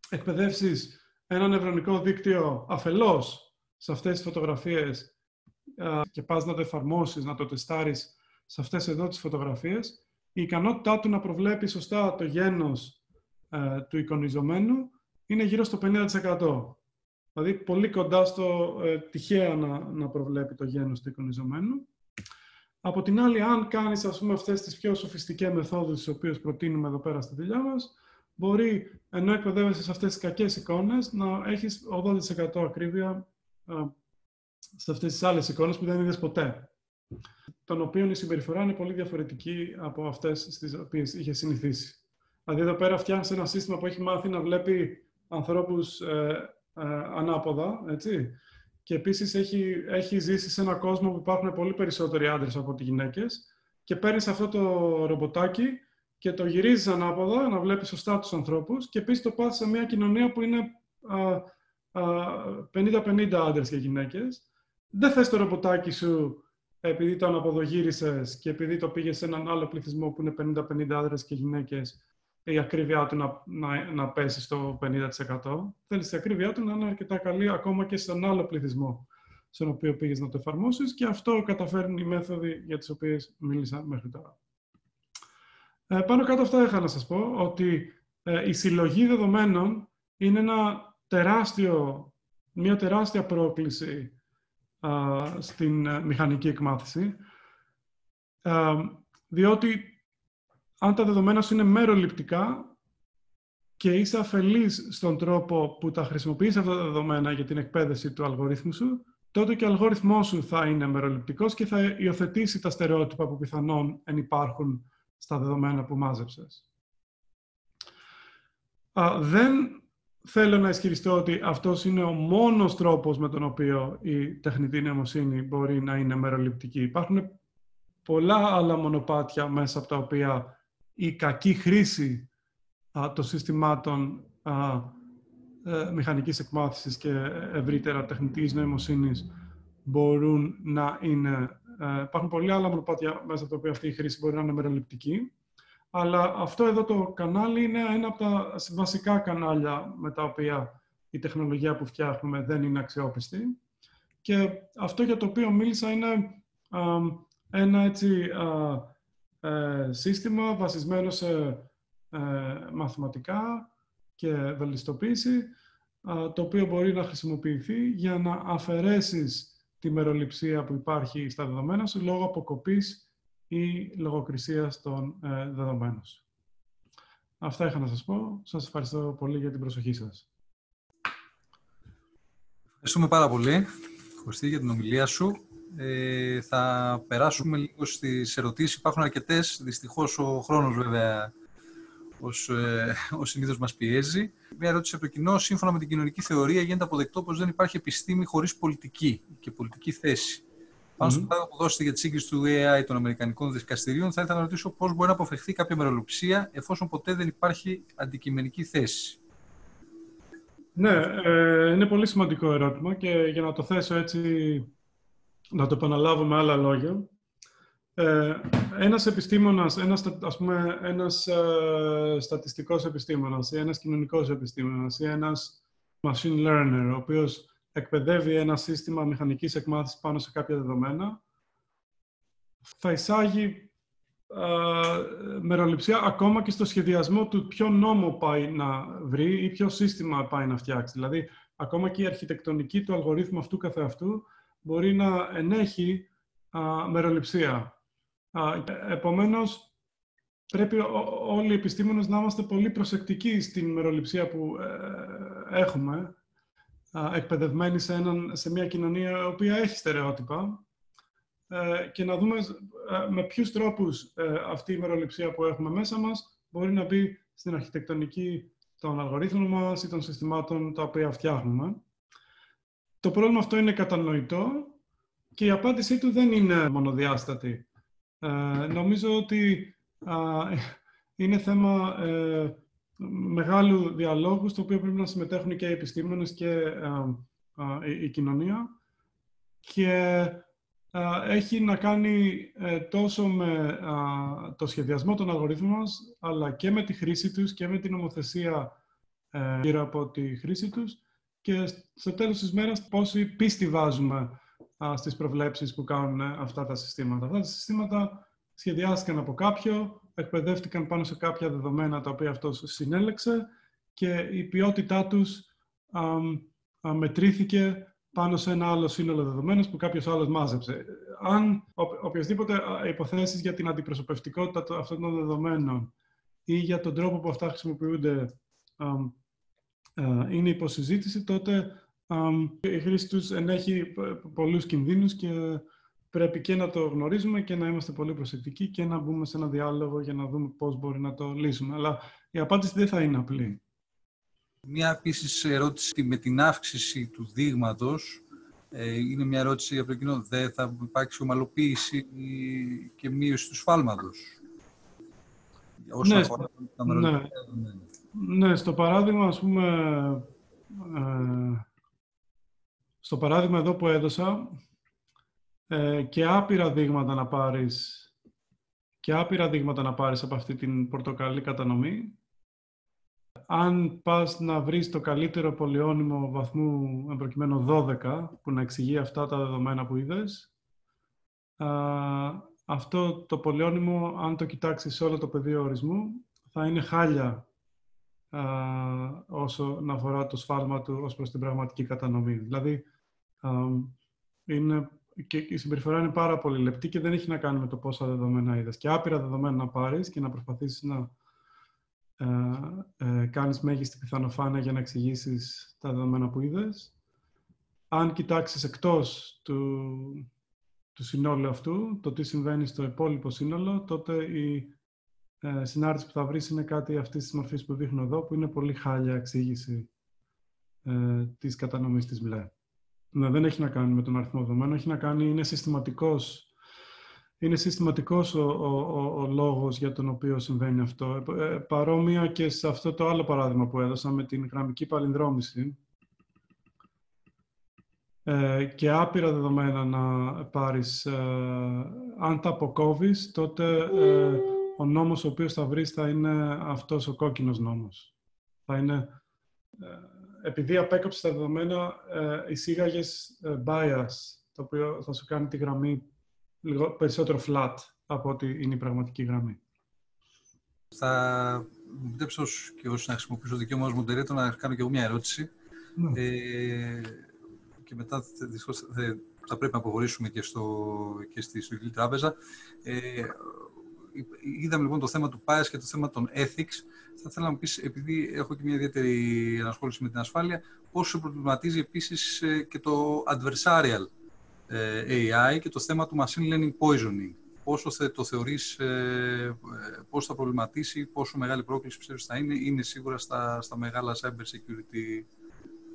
εκπαιδεύσεις ένα νευρονικό δίκτυο αφελώς σε αυτές τις φωτογραφίες και πας να το εφαρμόσεις, να το τεστάρεις σε αυτές εδώ τις φωτογραφίες, η ικανότητά του να προβλέπει σωστά το γένος ε, του εικονιζομένου είναι γύρω στο 50%. Δηλαδή, πολύ κοντά στο ε, τυχαία να, να προβλέπει το γένος του εικονιζομένου. Από την άλλη, αν κάνεις ας πούμε, αυτές τις πιο σοφιστικές μεθόδους, τις οποίες προτείνουμε εδώ πέρα στη δουλειά μας, μπορεί, ενώ εκπαιδεύεσαι σε αυτές τις κακές εικόνες, να έχεις 80% ακρίβεια ε, σε αυτές τις άλλες εικόνες που δεν είδες ποτέ. Των οποίων η συμπεριφορά είναι πολύ διαφορετική από αυτές στις οποίες είχες συνηθίσει. Δηλαδή, εδώ πέρα φτιάχνεις ένα σύστημα που έχει μάθει να βλέπει ανθρώπους ε, ε, ανάποδα, έτσι. Και επίσης έχει, έχει ζήσει σε έναν κόσμο που υπάρχουν πολύ περισσότεροι άντρες από ότι γυναίκες και παίρνεις αυτό το ρομποτάκι και το γυρίζεις ανάποδα, να βλέπεις σωστά τους ανθρώπους και επίσης το πας σε μια κοινωνία που είναι 50-50 άντρες και γυναίκες. Δεν θες το ρομποτάκι σου επειδή το αναποδογύρισες και επειδή το πήγες σε έναν άλλο πληθυσμό που είναι 50-50 άντρες και γυναίκες η ακρίβειά του να, να, να πέσει στο 50%. Θέλεις η ακρίβειά του να είναι αρκετά καλή ακόμα και στον άλλο πληθυσμό στον οποίο πήγες να το εφαρμόσεις και αυτό καταφέρνουν οι μέθοδοι για τις οποίες μίλησα μέχρι τώρα. Ε, πάνω κάτω αυτά είχα να σας πω ότι ε, η συλλογή δεδομένων είναι ένα τεράστιο, μια τεράστια πρόκληση στην ε, μηχανική εκμάθηση, διότι αν τα δεδομένα σου είναι μεροληπτικά και είσαι αφελής στον τρόπο που τα χρησιμοποιείς αυτά τα δεδομένα για την εκπαίδευση του αλγορίθμου σου, τότε και ο αλγόριθμός σου θα είναι μεροληπτικός και θα υιοθετήσει τα στερεότυπα που πιθανόν εν υπάρχουν στα δεδομένα που μάζεψες. δεν θέλω να ισχυριστώ ότι αυτός είναι ο μόνος τρόπος με τον οποίο η τεχνητή νοημοσύνη μπορεί να είναι μεροληπτική. Υπάρχουν πολλά άλλα μονοπάτια μέσα από τα οποία η κακή χρήση α, των συστημάτων α, ε, μηχανικής εκμάθησης και ευρύτερα τεχνητής νοημοσύνης μπορούν να είναι... Ε, υπάρχουν πολλά άλλα μονοπάτια μέσα από τα οποία αυτή η χρήση μπορεί να είναι μεροληπτική. Αλλά αυτό εδώ το κανάλι είναι ένα από τα βασικά κανάλια με τα οποία η τεχνολογία που φτιάχνουμε δεν είναι αξιόπιστη. Και αυτό για το οποίο μίλησα είναι ένα έτσι, ε, σύστημα βασισμένο σε ε, μαθηματικά και βελτιστοποίηση, το οποίο μπορεί να χρησιμοποιηθεί για να αφαιρέσεις τη μεροληψία που υπάρχει στα δεδομένα σου λόγω αποκοπής ή λογοκρισίας των ε, δεδομένων. Αυτά είχα να σας πω. Σας ευχαριστώ πολύ για την προσοχή σας. Ευχαριστούμε πάρα πολύ, Κωστή, για την ομιλία σου. Ε, θα περάσουμε λίγο στις ερωτήσεις. Υπάρχουν αρκετές. Δυστυχώς ο χρόνος βέβαια ως, ε, ως συνήθως μας πιέζει. Μια ερώτηση από το κοινό. Σύμφωνα με την κοινωνική θεωρία γίνεται αποδεκτό πως δεν υπάρχει επιστήμη χωρίς πολιτική και πολιτική θέση. Πάνω στο πράγμα που δώσετε για τη σύγκριση του AI των Αμερικανικών δικαστηρίων, θα ήθελα να ρωτήσω πώς μπορεί να αποφευχθεί κάποια μεροληψία εφόσον ποτέ δεν υπάρχει αντικειμενική θέση. Ναι, ε, είναι πολύ σημαντικό ερώτημα και για να το θέσω έτσι, να το επαναλάβω με άλλα λόγια. Ε, ένας επιστήμονας, ένας, ας πούμε, ένας ε, στατιστικός επιστήμονας ή ένας κοινωνικός επιστήμονας ή ένας machine learner, ο οποίος εκπαιδεύει ένα σύστημα μηχανικής εκμάθησης πάνω σε κάποια δεδομένα, θα εισάγει μεροληψία ακόμα και στο σχεδιασμό του ποιο νόμο πάει να βρει ή ποιο σύστημα πάει να φτιάξει. Δηλαδή, ακόμα και η αρχιτεκτονική του αλγορίθμου αυτού καθεαυτού μπορεί να ενέχει α, μεροληψία. Α, επομένως, πρέπει όλοι οι επιστήμονες να είμαστε πολύ προσεκτικοί στην μεροληψία που ε, έχουμε εκπαιδευμένοι σε, έναν, σε μια κοινωνία η οποία έχει στερεότυπα ε, και να δούμε ε, με ποιους τρόπους ε, αυτή η μεροληψία που έχουμε μέσα μας μπορεί να μπει στην αρχιτεκτονική των αλγορίθμων μας ή των συστημάτων τα οποία φτιάχνουμε. Το πρόβλημα αυτό είναι κατανοητό και η απάντησή του δεν είναι μονοδιάστατη. νομίζω ότι είναι θέμα μεγάλου διαλόγου, στο οποίο πρέπει να συμμετέχουν και οι επιστήμονες και η κοινωνία. Και έχει να κάνει ε, τόσο με το σχεδιασμό των αλγορίθμων μας, αλλά και με τη χρήση τους και με την νομοθεσία ε, γύρω από τη χρήση τους και στο τέλος της μέρας πόση πίστη βάζουμε στις προβλέψεις που κάνουν αυτά τα συστήματα. Αυτά τα συστήματα σχεδιάστηκαν από κάποιο, εκπαιδεύτηκαν πάνω σε κάποια δεδομένα τα οποία αυτός συνέλεξε και η ποιότητά τους α, μετρήθηκε πάνω σε ένα άλλο σύνολο δεδομένων που κάποιος άλλος μάζεψε. Αν οποιασδήποτε υποθέσεις για την αντιπροσωπευτικότητα αυτών των δεδομένων ή για τον τρόπο που αυτά χρησιμοποιούνται είναι υποσυζήτηση, τότε η χρήση τους ενέχει πολλούς κινδύνους και πρέπει και να το γνωρίζουμε και να είμαστε πολύ προσεκτικοί και να μπούμε σε ένα διάλογο για να δούμε πώς μπορεί να το λύσουμε. Αλλά η απάντηση δεν θα είναι απλή. Μια επίσης ερώτηση με την αύξηση του δείγματος. Ε, είναι μια ερώτηση από το κοινό. Δεν θα υπάρξει ομαλοποίηση και μείωση του σφάλματος. Ναι, ναι, ναι, στο παράδειγμα, ας πούμε, ε, στο παράδειγμα εδώ που έδωσα, ε, και άπειρα δείγματα να πάρεις και άπειρα δείγματα να πάρεις από αυτή την πορτοκαλί κατανομή. Αν πας να βρεις το καλύτερο πολυώνυμο βαθμού, προκειμένου 12, που να εξηγεί αυτά τα δεδομένα που είδες, αυτό το πολυώνυμο, αν το κοιτάξεις σε όλο το πεδίο ορισμού, θα είναι χάλια α, όσο να αφορά το σφάλμα του ως προς την πραγματική κατανομή. Δηλαδή, είναι, και η συμπεριφορά είναι πάρα πολύ λεπτή και δεν έχει να κάνει με το πόσα δεδομένα είδες. Και άπειρα δεδομένα να πάρεις και να προσπαθήσεις να ε, ε, κάνεις μέγιστη πιθανοφάνεια για να εξηγήσεις τα δεδομένα που είδες. Αν κοιτάξεις εκτός του, του συνόλου αυτού, το τι συμβαίνει στο υπόλοιπο σύνολο, τότε η ε, συνάρτηση που θα βρεις είναι κάτι αυτής της μορφής που δείχνω εδώ, που είναι πολύ χάλια εξήγηση ε, της κατανομής της μπλε. Ναι, δεν έχει να κάνει με τον αριθμό δεδομένων, έχει να κάνει, είναι συστηματικός είναι συστηματικός ο, ο, ο, λόγος για τον οποίο συμβαίνει αυτό. Ε, παρόμοια και σε αυτό το άλλο παράδειγμα που έδωσα με την γραμμική παλινδρόμηση ε, και άπειρα δεδομένα να πάρεις. Ε, αν τα αποκόβεις, τότε ε, ο νόμος ο οποίος θα βρεις θα είναι αυτός ο κόκκινος νόμος. Θα είναι, ε, επειδή απέκοψες τα δεδομένα, ε, εισήγαγες bias, το οποίο θα σου κάνει τη γραμμή λίγο περισσότερο flat από ότι είναι η πραγματική γραμμή. Θα μου επιτρέψω και εγώ να χρησιμοποιήσω το δικαίωμα ως moderator να κάνω και εγώ μια ερώτηση. Ναι. Ε, και μετά δυστυχώς, θα πρέπει να αποχωρήσουμε και, στο, και στη Σουηδική Τράπεζα. Ε, είδαμε λοιπόν το θέμα του bias και το θέμα των ethics. Θα ήθελα να μου πεις, επειδή έχω και μια ιδιαίτερη ανασχόληση με την ασφάλεια, πώς σου προβληματίζει επίσης ε, και το adversarial ε, AI και το θέμα του machine learning poisoning. Πόσο θε, το θεωρείς, ε, πώς θα προβληματίσει, πόσο μεγάλη πρόκληση πιστεύεις θα είναι, είναι σίγουρα στα, στα μεγάλα cyber security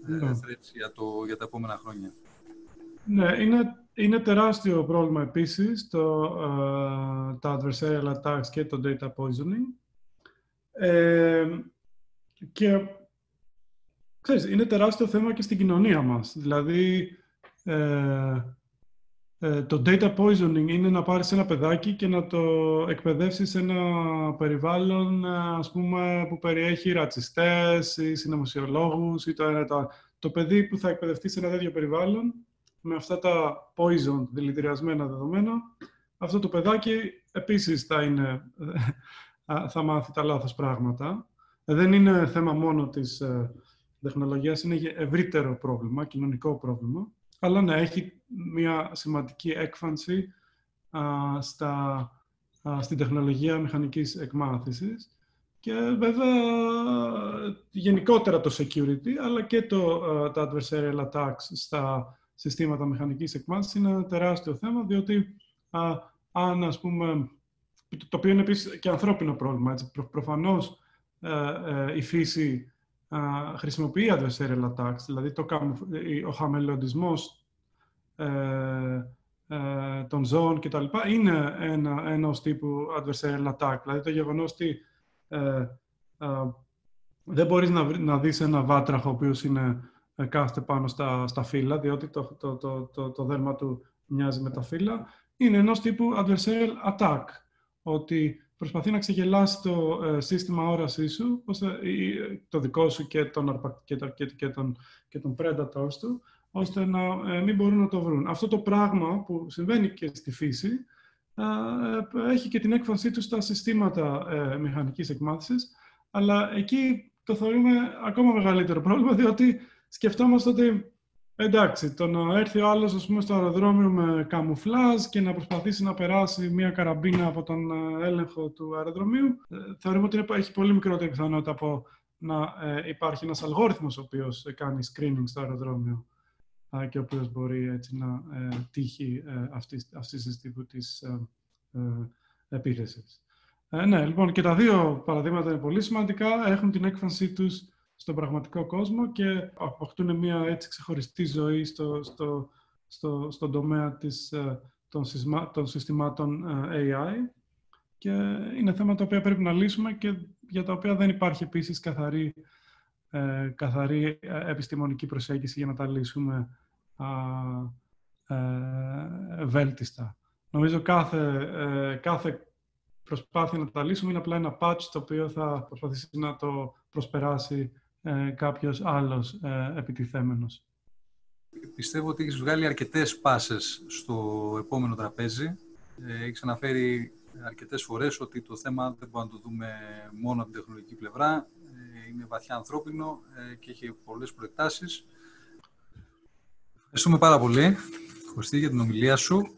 ε, ναι. threats για, το, για τα επόμενα χρόνια. Ναι, είναι, είναι τεράστιο πρόβλημα επίσης το, uh, τα adversarial attacks και το data poisoning. Ε, και ξέρεις, είναι τεράστιο θέμα και στην κοινωνία μας. Δηλαδή, ε, ε, το data poisoning είναι να πάρεις ένα παιδάκι και να το εκπαιδεύσεις σε ένα περιβάλλον ας πούμε, που περιέχει ρατσιστές ή συνωμοσιολόγους ή το το Το παιδί που θα εκπαιδευτεί σε ένα τέτοιο περιβάλλον με αυτά τα poison, δηλητηριασμένα δεδομένα, αυτό το παιδάκι επίσης θα, είναι, θα μάθει τα λάθος πράγματα. Δεν είναι θέμα μόνο της ε, τεχνολογίας, είναι ευρύτερο πρόβλημα, κοινωνικό πρόβλημα. Αλλά να έχει μια σημαντική έκφανση α, στα, στην τεχνολογία μηχανικής εκμάθησης. Και βέβαια γενικότερα το security, αλλά και το, τα adversarial attacks στα συστήματα μηχανικής εκμάθησης είναι ένα τεράστιο θέμα, διότι αν ας πούμε, το οποίο είναι επίσης και ανθρώπινο πρόβλημα, έτσι, προ, προφανώς ε, ε, η φύση χρησιμοποιεί adversarial attacks, δηλαδή το, ο χαμελοντισμός ε, ε, των ζώων κτλ. είναι ένα ενός τύπου adversarial attack. Δηλαδή το γεγονός ότι ε, δεν μπορείς να, να δεις ένα βάτραχο ο οποίος είναι κάθεται πάνω στα, στα φύλλα, διότι το, το, το, το, το δέρμα του μοιάζει με τα φύλλα, είναι ενός τύπου adversarial attack. Ότι προσπαθεί να ξεγελάσει το ε, σύστημα όρασής σου, ώστε, το δικό σου και τον, και, και, και, τον, και τον predators του, ώστε να ε, μην μπορούν να το βρουν. Αυτό το πράγμα που συμβαίνει και στη φύση, ε, έχει και την έκφρασή του στα συστήματα μηχανικής εκμάθησης, αλλά εκεί το θεωρούμε ακόμα μεγαλύτερο πρόβλημα, διότι σκεφτόμαστε ότι Εντάξει, το να έρθει ο άλλος στο αεροδρόμιο με καμουφλάζ και να προσπαθήσει να περάσει μια καραμπίνα από τον ε, έλεγχο του αεροδρομίου, ε, θεωρούμε ότι έχει πολύ μικρότερη πιθανότητα από να ε, υπάρχει ένας αλγόριθμος ο οποίος κάνει screening στο αεροδρόμιο και ο οποίος μπορεί έτσι να τύχει αυτής, αυτής της τύπου της επίθεσης. ναι, λοιπόν, και τα δύο παραδείγματα είναι πολύ σημαντικά. Έχουν την έκφρασή τους στον πραγματικό κόσμο και αποκτούν μια έτσι ξεχωριστή ζωή στο, στο, στο, στον τομέα της, ε, των, των συστημάτων ε, AI και είναι θέματα τα οποία πρέπει να λύσουμε και για τα οποία δεν υπάρχει επίσης καθαρή, ε, καθαρή επιστημονική προσέγγιση για να τα λύσουμε ε, βέλτιστα. Νομίζω κάθε, κάθε προσπάθεια να τα λύσουμε είναι απλά ένα patch το οποίο θα προσπαθήσει να το προσπεράσει ε, κάποιος άλλος ε, επιτιθέμενος. Πιστεύω ότι έχεις βγάλει αρκετές πάσες στο επόμενο τραπέζι. Ε, έχεις αναφέρει αρκετές φορές ότι το θέμα δεν μπορούμε να το δούμε μόνο από την τεχνολογική πλευρά. Ε, είναι βαθιά ανθρώπινο ε, και έχει πολλές προεκτάσεις. Ευχαριστούμε πάρα πολύ, Κωστή, για την ομιλία σου.